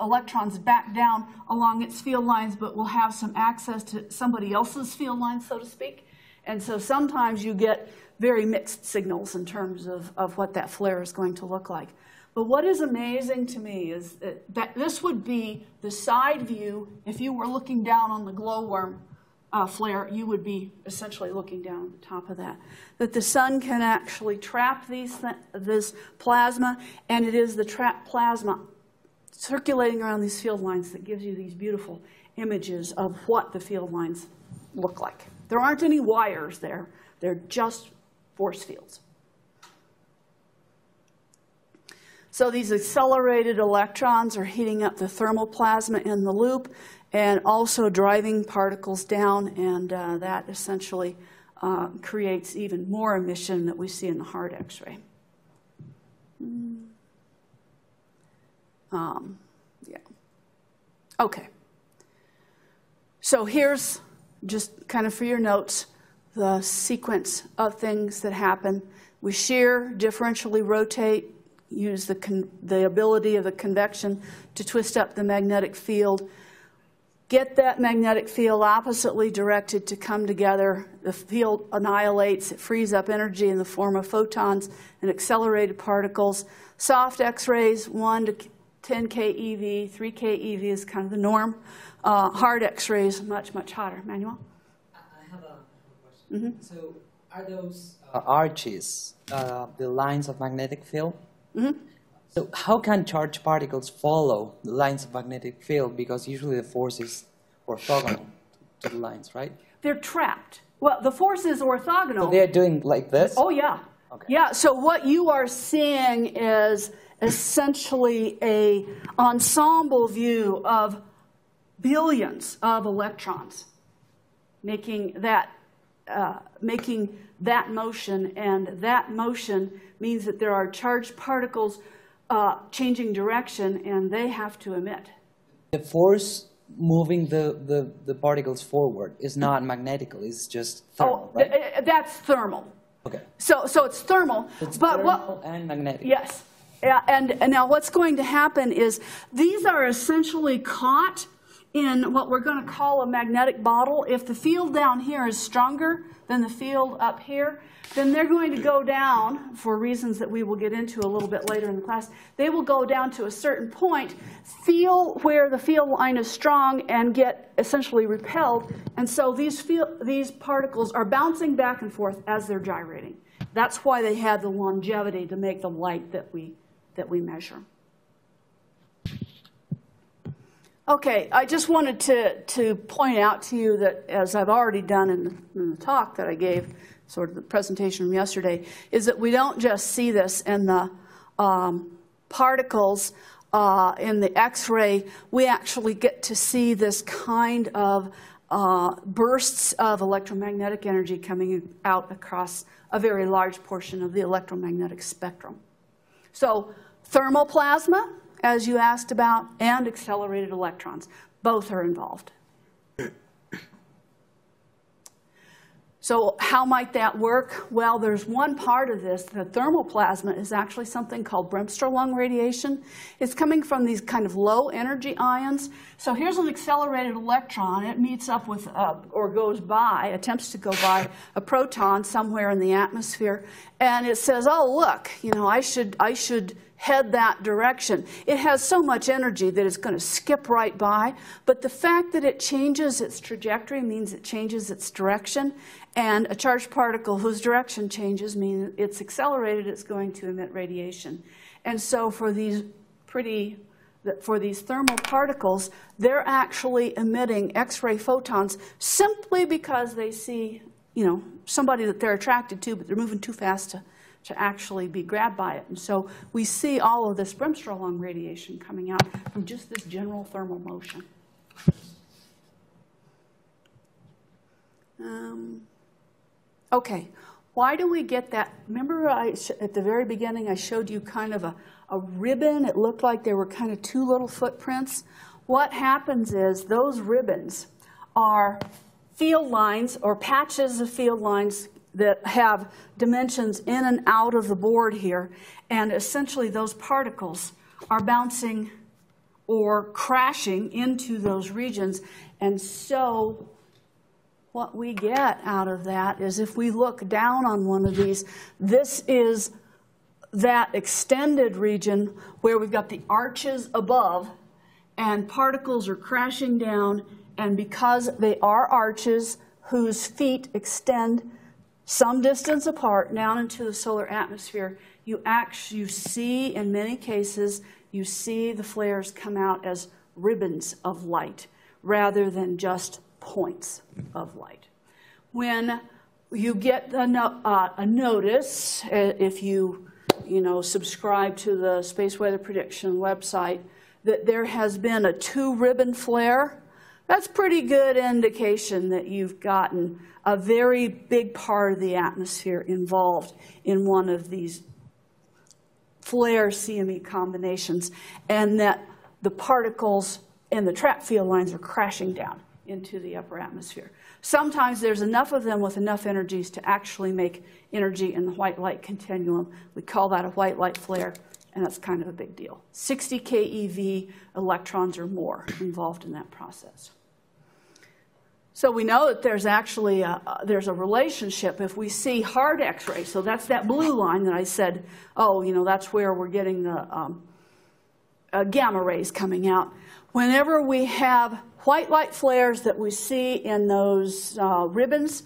electrons back down along its field lines, but will have some access to somebody else's field lines, so to speak. And so sometimes you get very mixed signals in terms of, of what that flare is going to look like. But what is amazing to me is that, that this would be the side view. If you were looking down on the glowworm uh, flare, you would be essentially looking down the top of that. That the sun can actually trap these th this plasma, and it is the trapped plasma circulating around these field lines that gives you these beautiful images of what the field lines look like. There aren't any wires there. They're just force fields. So these accelerated electrons are heating up the thermal plasma in the loop and also driving particles down, and uh, that essentially uh, creates even more emission that we see in the hard X-ray. Mm. Um, yeah. Okay. So here's just kind of for your notes the sequence of things that happen. We shear, differentially rotate, use the, the ability of the convection to twist up the magnetic field. Get that magnetic field oppositely directed to come together. The field annihilates, it frees up energy in the form of photons and accelerated particles. Soft X-rays, 1 to 10 keV, 3 keV is kind of the norm. Uh, hard X-rays, much, much hotter. Manuel? I have a question. Mm -hmm. So are those uh, arches uh, the lines of magnetic field? Mm -hmm. So how can charged particles follow the lines of magnetic field? Because usually the force is orthogonal to the lines, right? They're trapped. Well, the force is orthogonal. So they're doing like this? Oh, yeah. Okay. Yeah, so what you are seeing is essentially a ensemble view of billions of electrons making that uh, making that motion and that motion means that there are charged particles uh, changing direction and they have to emit. The force moving the, the, the particles forward is not magnetical, it's just thermal, oh, right? th that's thermal. Okay. So, so it's thermal. It's but thermal what, and magnetic. Yes. Yeah, and, and now what's going to happen is these are essentially caught in what we're going to call a magnetic bottle. If the field down here is stronger than the field up here, then they're going to go down for reasons that we will get into a little bit later in the class. They will go down to a certain point, feel where the field line is strong, and get essentially repelled. And so these, field, these particles are bouncing back and forth as they're gyrating. That's why they have the longevity to make the light that we, that we measure. Okay, I just wanted to, to point out to you that, as I've already done in the, in the talk that I gave, sort of the presentation from yesterday, is that we don't just see this in the um, particles uh, in the X-ray. We actually get to see this kind of uh, bursts of electromagnetic energy coming out across a very large portion of the electromagnetic spectrum. So thermal plasma, as you asked about, and accelerated electrons. Both are involved. So how might that work? Well, there's one part of this. The thermal plasma is actually something called Bremsstrahlung radiation. It's coming from these kind of low energy ions. So here's an accelerated electron. It meets up with, uh, or goes by, attempts to go by a proton somewhere in the atmosphere. And it says, oh, look, you know, I should, I should head that direction. It has so much energy that it's going to skip right by, but the fact that it changes its trajectory means it changes its direction, and a charged particle whose direction changes means it's accelerated, it's going to emit radiation. And so for these pretty for these thermal particles, they're actually emitting X-ray photons simply because they see, you know, somebody that they're attracted to, but they're moving too fast to to actually be grabbed by it. And so we see all of this Bremsstrahlung radiation coming out from just this general thermal motion. Um, okay, why do we get that? Remember I, at the very beginning I showed you kind of a, a ribbon. It looked like there were kind of two little footprints. What happens is those ribbons are field lines or patches of field lines that have dimensions in and out of the board here. And essentially, those particles are bouncing or crashing into those regions. And so, what we get out of that is if we look down on one of these, this is that extended region where we've got the arches above and particles are crashing down. And because they are arches whose feet extend some distance apart down into the solar atmosphere, you, you see, in many cases, you see the flares come out as ribbons of light rather than just points of light. When you get a, no, uh, a notice, uh, if you, you know, subscribe to the Space Weather Prediction website, that there has been a two ribbon flare, that's pretty good indication that you've gotten a very big part of the atmosphere involved in one of these flare CME combinations, and that the particles and the trap field lines are crashing down into the upper atmosphere. Sometimes there's enough of them with enough energies to actually make energy in the white light continuum. We call that a white light flare, and that's kind of a big deal. 60 keV electrons or more involved in that process. So we know that there's actually a, there's a relationship. If we see hard X-ray, so that's that blue line that I said, oh, you know, that's where we're getting the um, uh, gamma rays coming out. Whenever we have white light flares that we see in those uh, ribbons,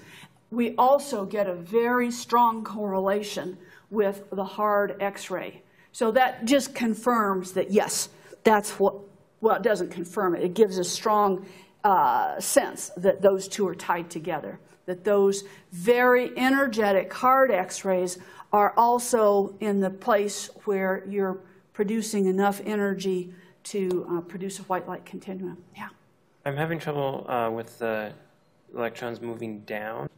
we also get a very strong correlation with the hard X-ray. So that just confirms that, yes, that's what, well, it doesn't confirm it. It gives a strong uh, sense that those two are tied together, that those very energetic hard X-rays are also in the place where you're producing enough energy to uh, produce a white light continuum. Yeah. I'm having trouble uh, with the electrons moving down.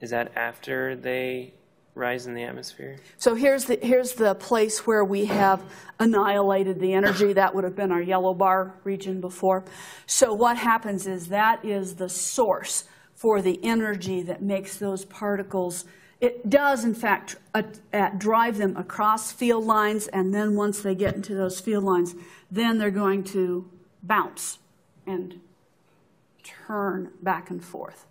Is that after they rise in the atmosphere? So here's the, here's the place where we have annihilated the energy. That would have been our yellow bar region before. So what happens is that is the source for the energy that makes those particles. It does, in fact, drive them across field lines, and then once they get into those field lines, then they're going to bounce and turn back and forth.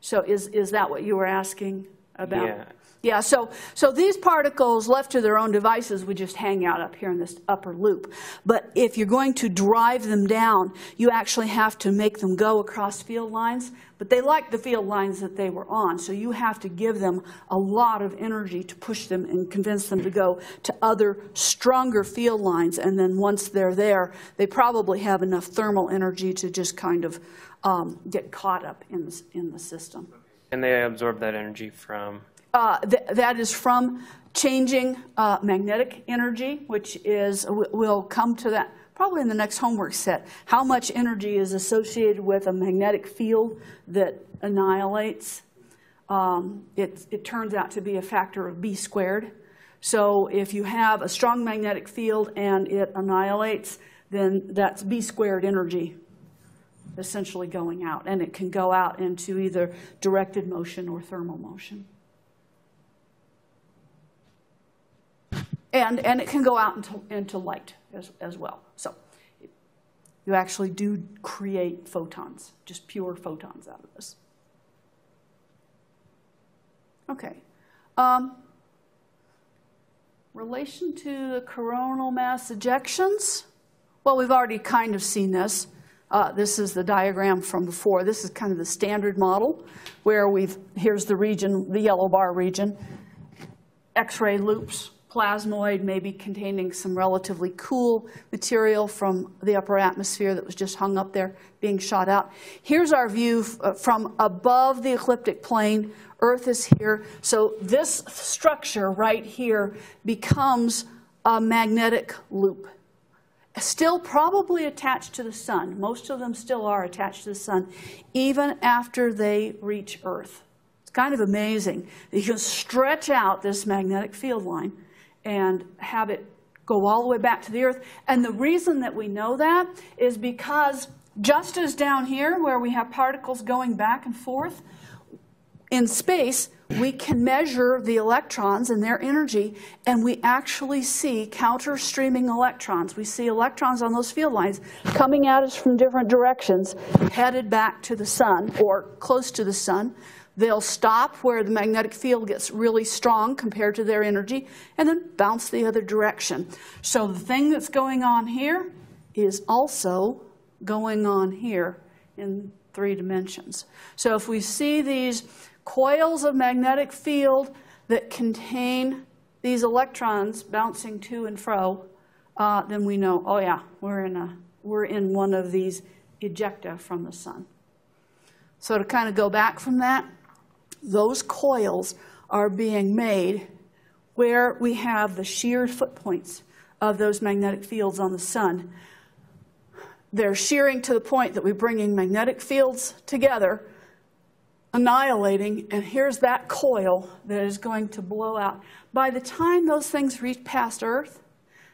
So is, is that what you were asking? About. Yeah. Yeah, so, so these particles, left to their own devices, would just hang out up here in this upper loop. But if you're going to drive them down, you actually have to make them go across field lines. But they like the field lines that they were on, so you have to give them a lot of energy to push them and convince them to go to other stronger field lines. And then once they're there, they probably have enough thermal energy to just kind of um, get caught up in the, in the system. And they absorb that energy from, Uh, th- That is from changing uh, magnetic energy, which is, we- we'll come to that probably in the next homework set. How much energy is associated with a magnetic field that annihilates? Um, It it turns out to be a factor of B squared. So if you have a strong magnetic field and it annihilates, then that's B squared energy essentially going out. And it can go out into either directed motion or thermal motion. And, and it can go out into, into light as, as well. So you actually do create photons, just pure photons out of this. Okay. Um, relation to the coronal mass ejections. Well, we've already kind of seen this. Uh, this is the diagram from before. This is kind of the standard model where we've, here's the region, the yellow bar region, X-ray loops, plasmoid maybe containing some relatively cool material from the upper atmosphere that was just hung up there being shot out. Here's our view uh, from above the ecliptic plane. Earth is here. So this structure right here becomes a magnetic loop. Still probably attached to the sun. Most of them still are attached to the sun, even after they reach Earth. It's kind of amazing. You can stretch out this magnetic field line and have it go all the way back to the Earth. And the reason that we know that is because just as down here, where we have particles going back and forth, in space, we can measure the electrons and their energy, and we actually see counter streaming electrons. We see electrons on those field lines coming at us from different directions, headed back to the sun or close to the sun. They'll stop where the magnetic field gets really strong compared to their energy, and then bounce the other direction. So the thing that's going on here is also going on here in three dimensions. So if we see these coils of magnetic field that contain these electrons bouncing to and fro, uh, then we know, oh yeah, we're in, a, we're in one of these ejecta from the sun. So to kind of go back from that, those coils are being made where we have the sheared foot points of those magnetic fields on the sun. They're shearing to the point that we're bringing magnetic fields together, annihilating, and here's that coil that is going to blow out. By the time those things reach past Earth,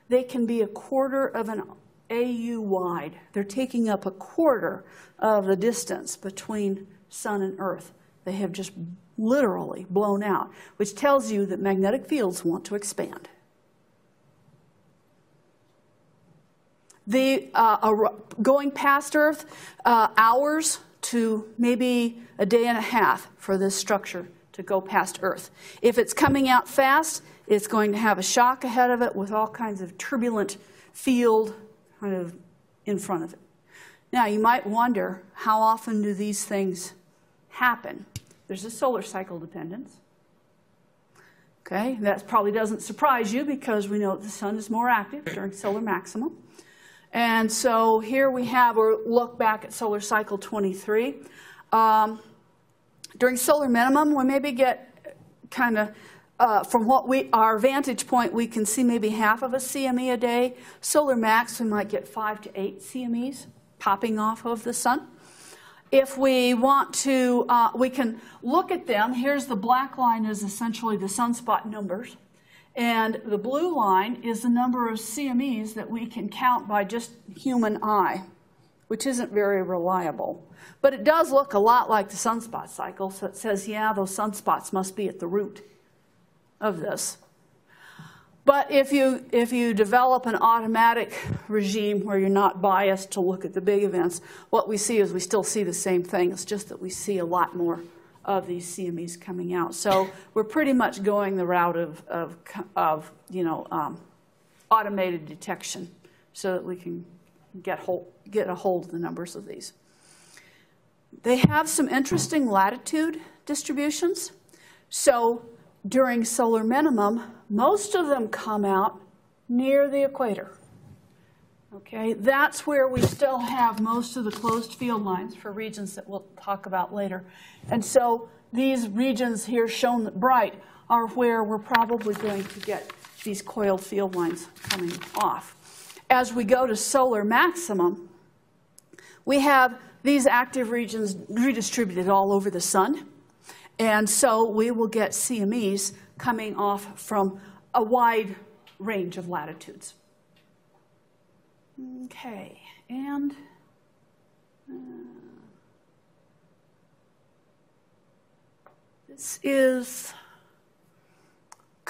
they can be a quarter of an AU wide. They're taking up a quarter of the distance between Sun and Earth. They have just literally blown out, which tells you that magnetic fields want to expand. The uh, going past Earth, uh, hours to maybe a day and a half for this structure to go past Earth. If it's coming out fast, it's going to have a shock ahead of it with all kinds of turbulent field kind of in front of it. Now, you might wonder how often do these things happen? There's a solar cycle dependence. Okay, that probably doesn't surprise you because we know that the sun is more active during solar maximum. And so here we have a look back at solar cycle 23. Um, during solar minimum, we maybe get kind of, uh, from what we, our vantage point, we can see maybe half of a CME a day. Solar max, we might get five to eight CMEs popping off of the sun. If we want to, uh, we can look at them. Here's the black line is essentially the sunspot numbers. And the blue line is the number of CMEs that we can count by just human eye, which isn't very reliable. But it does look a lot like the sunspot cycle, so it says, yeah, those sunspots must be at the root of this. But if you, if you develop an automatic regime where you're not biased to look at the big events, what we see is we still see the same thing. It's just that we see a lot more of these CMEs coming out. So we're pretty much going the route of, of, of you know, um, automated detection so that we can get, hold, get a hold of the numbers of these. They have some interesting latitude distributions. So during solar minimum, most of them come out near the equator. Okay, that's where we still have most of the closed field lines for regions that we'll talk about later. And so these regions here shown bright are where we're probably going to get these coiled field lines coming off. As we go to solar maximum, we have these active regions redistributed all over the sun. And so we will get CMEs coming off from a wide range of latitudes. Okay, and uh, this is,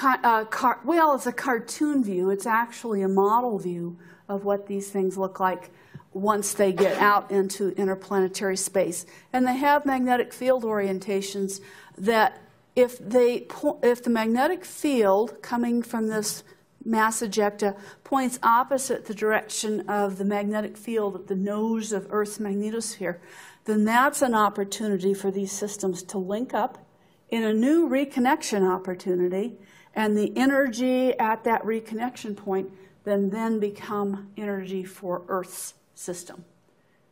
uh, well, it's a cartoon view. It's actually a model view of what these things look like once they get out into interplanetary space. And they have magnetic field orientations that if, they, if the magnetic field coming from this mass ejecta points opposite the direction of the magnetic field at the nose of Earth's magnetosphere, then that's an opportunity for these systems to link up in a new reconnection opportunity, and the energy at that reconnection point then then become energy for Earth's system.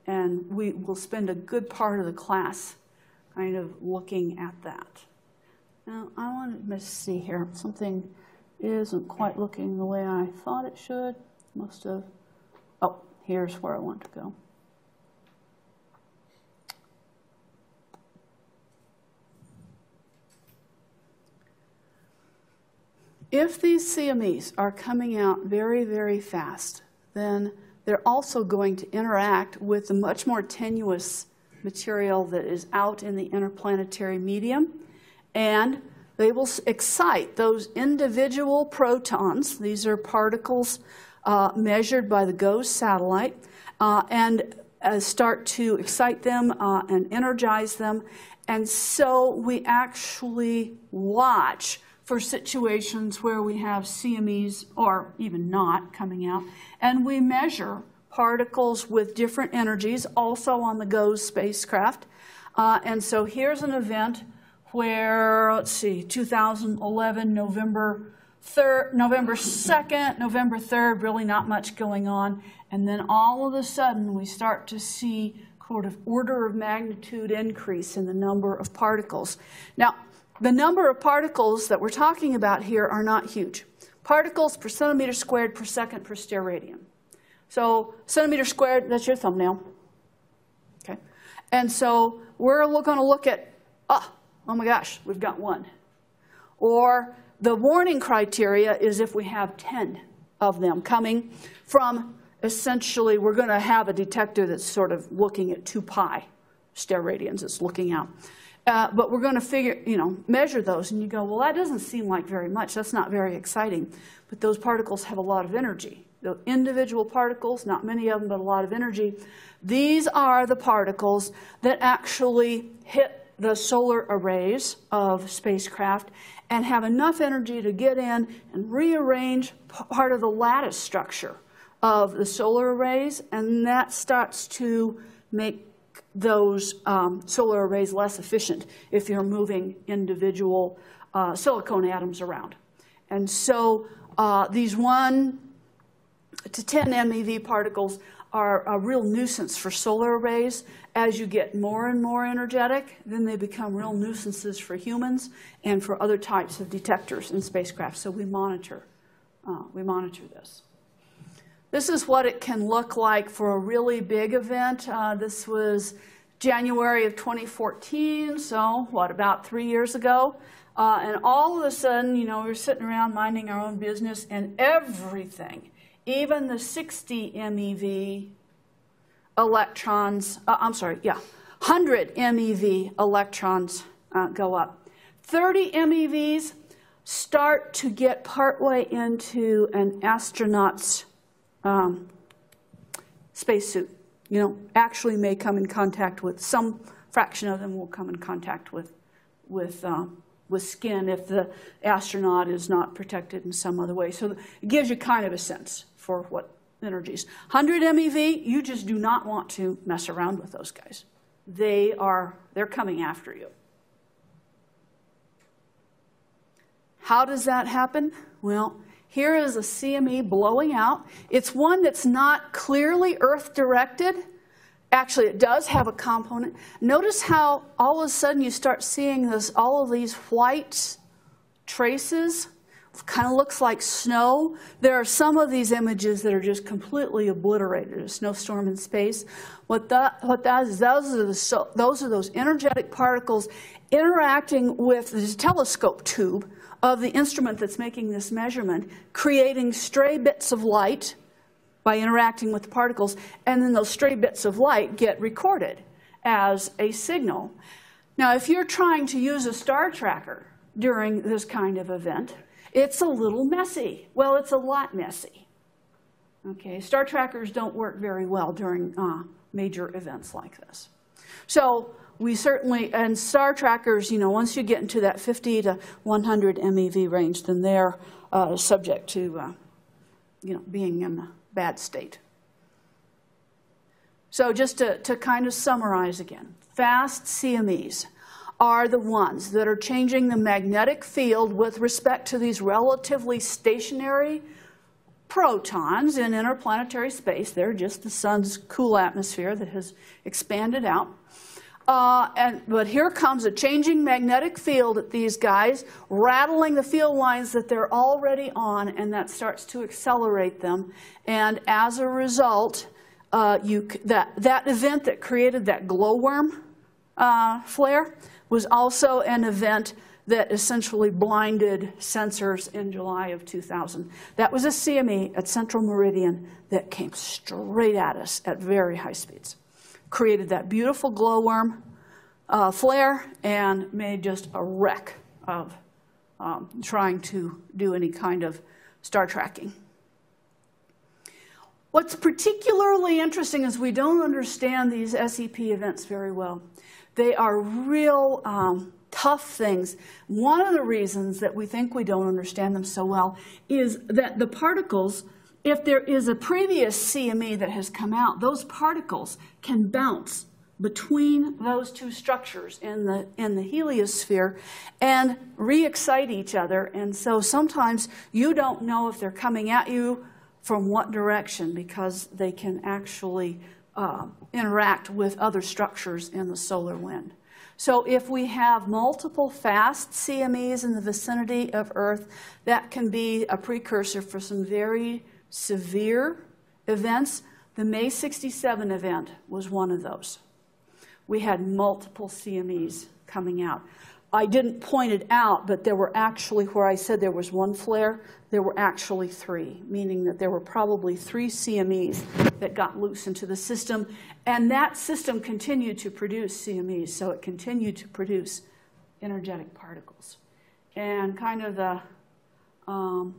And we will spend a good part of the class kind of looking at that. Now, I want to see here. Something isn't quite looking the way I thought it should. Must have, oh, here's where I want to go. If these CMEs are coming out very, very fast, then they're also going to interact with the much more tenuous material that is out in the interplanetary medium, and they will excite those individual protons. These are particles uh, measured by the GOES satellite, uh, and uh, start to excite them uh, and energize them. And so we actually watch for situations where we have CMEs or even not coming out, and we measure particles with different energies also on the GOES spacecraft. Uh, and so here's an event where, let's see, 2011, November 3rd, November 2nd, November 3rd, really not much going on. And then all of a sudden we start to see sort of order of magnitude increase in the number of particles. Now, the number of particles that we're talking about here are not huge. Particles per centimeter squared per second per steradian. So centimeter squared, that's your thumbnail. Okay. And so we're going to look at, ah, oh my gosh, we've got one. Or the warning criteria is if we have 10 of them coming from essentially, we're going to have a detector that's sort of looking at 2 pi steradians. It's looking out. Uh, but we're going to figure, you know, measure those. And you go, well, that doesn't seem like very much. That's not very exciting. But those particles have a lot of energy. The individual particles, not many of them, but a lot of energy. These are the particles that actually hit the solar arrays of spacecraft and have enough energy to get in and rearrange part of the lattice structure of the solar arrays. And that starts to make those um, solar arrays less efficient if you're moving individual uh, silicon atoms around. And so uh, these 1 to 10 MeV particles are a real nuisance for solar arrays. As you get more and more energetic, then they become real nuisances for humans and for other types of detectors in spacecraft. So we monitor, uh, we monitor this. This is what it can look like for a really big event. Uh, this was January of 2014, so what, about three years ago? Uh, and all of a sudden, you know, we were sitting around minding our own business, and everything, even the 60 MeV electrons, uh, I'm sorry, yeah, 100 MeV electrons uh, go up. 30 MeVs start to get partway into an astronaut's um, spacesuit. You know, actually may come in contact with, some fraction of them will come in contact with with, um, with skin if the astronaut is not protected in some other way. So it gives you kind of a sense for what energies. 100 MeV, you just do not want to mess around with those guys. They are, they're coming after you. How does that happen? Well, here is a CME blowing out. It's one that's not clearly Earth directed. Actually, it does have a component. Notice how all of a sudden you start seeing this, all of these white traces. Kind of looks like snow. There are some of these images that are just completely obliterated, a snowstorm in space. What that, what that is, those are, the, those are those energetic particles interacting with the telescope tube of the instrument that's making this measurement, creating stray bits of light by interacting with the particles, and then those stray bits of light get recorded as a signal. Now, if you're trying to use a star tracker during this kind of event, it's a little messy. Well, it's a lot messy. Okay, star trackers don't work very well during uh, major events like this. So we certainly, and star trackers, you know, once you get into that 50 to 100 MeV range, then they're uh, subject to, uh, you know, being in a bad state. So just to, to kind of summarize again, fast CMEs are the ones that are changing the magnetic field with respect to these relatively stationary protons in interplanetary space. They're just the sun's cool atmosphere that has expanded out. Uh, and, but here comes a changing magnetic field at these guys, rattling the field lines that they're already on, and that starts to accelerate them. And as a result, uh, you, that, that event that created that glowworm uh, flare was also an event that essentially blinded sensors in July of 2000. That was a CME at Central Meridian that came straight at us at very high speeds created that beautiful glowworm uh, flare and made just a wreck of um, trying to do any kind of star tracking. What's particularly interesting is we don't understand these SEP events very well. They are real um, tough things. One of the reasons that we think we don't understand them so well is that the particles if there is a previous CME that has come out, those particles can bounce between those two structures in the, in the heliosphere and re-excite each other. And so sometimes you don't know if they're coming at you from what direction because they can actually uh, interact with other structures in the solar wind. So if we have multiple fast CMEs in the vicinity of Earth, that can be a precursor for some very severe events. The May 67 event was one of those. We had multiple CMEs coming out. I didn't point it out, but there were actually, where I said there was one flare, there were actually three, meaning that there were probably three CMEs that got loose into the system. And that system continued to produce CMEs, so it continued to produce energetic particles. And kind of the um,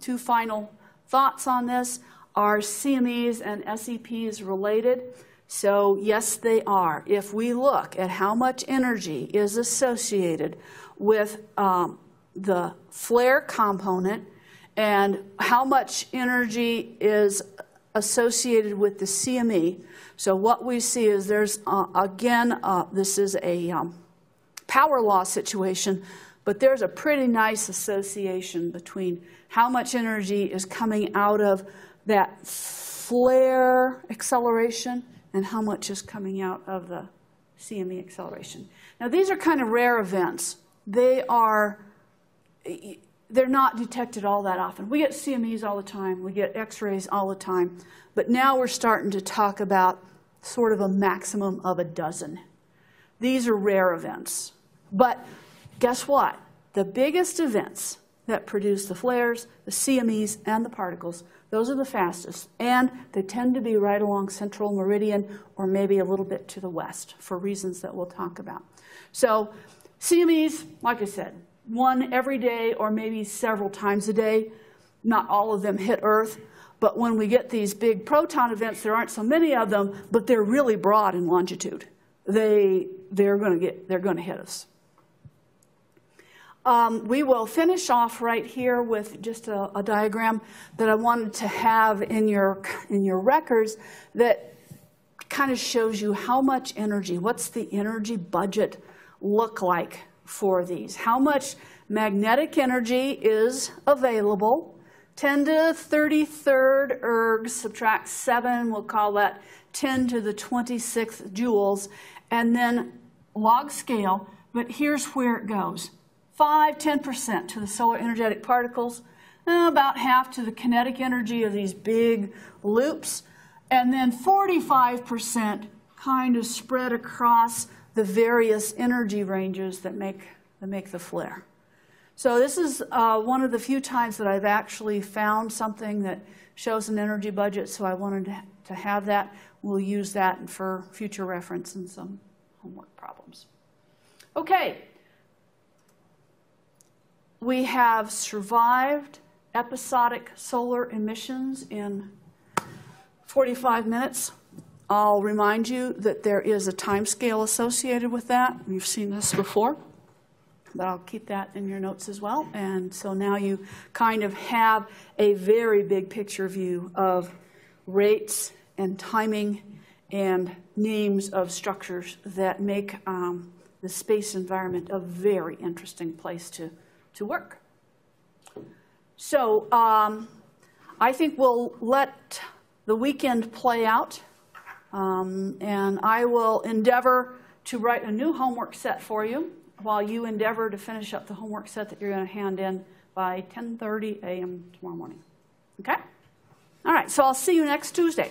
two final thoughts on this? Are CMEs and SEPs related? So, yes, they are. If we look at how much energy is associated with um, the flare component and how much energy is associated with the CME, so what we see is there's, uh, again, uh, this is a um, power law situation, but there's a pretty nice association between how much energy is coming out of that flare acceleration and how much is coming out of the CME acceleration. Now, these are kind of rare events. They are, they're not detected all that often. We get CMEs all the time. We get x-rays all the time. But now we're starting to talk about sort of a maximum of a dozen. These are rare events. But guess what? The biggest events that produce the flares, the CMEs, and the particles, those are the fastest. And they tend to be right along central meridian or maybe a little bit to the west for reasons that we'll talk about. So CMEs, like I said, one every day or maybe several times a day. Not all of them hit Earth. But when we get these big proton events, there aren't so many of them, but they're really broad in longitude. They, they're going to get, they're going to hit us. Um, we will finish off right here with just a, a diagram that I wanted to have in your, in your records that kind of shows you how much energy, what's the energy budget look like for these? How much magnetic energy is available? 10 to the 33rd ergs, subtract 7, we'll call that 10 to the 26th joules, and then log scale, but here's where it goes. 5, 10% to the solar energetic particles, about half to the kinetic energy of these big loops, and then 45% kind of spread across the various energy ranges that make, that make the flare. So this is uh, one of the few times that I've actually found something that shows an energy budget, so I wanted to, to have that. We'll use that for future reference in some homework problems. Okay. We have survived episodic solar emissions in 45 minutes. I'll remind you that there is a time scale associated with that. You've seen this before, but I'll keep that in your notes as well. And so now you kind of have a very big picture view of rates and timing and names of structures that make um, the space environment a very interesting place to, to work. So um, I think we'll let the weekend play out, um, and I will endeavor to write a new homework set for you while you endeavor to finish up the homework set that you're going to hand in by 10.30 a.m. tomorrow morning. Okay? All right, so I'll see you next Tuesday.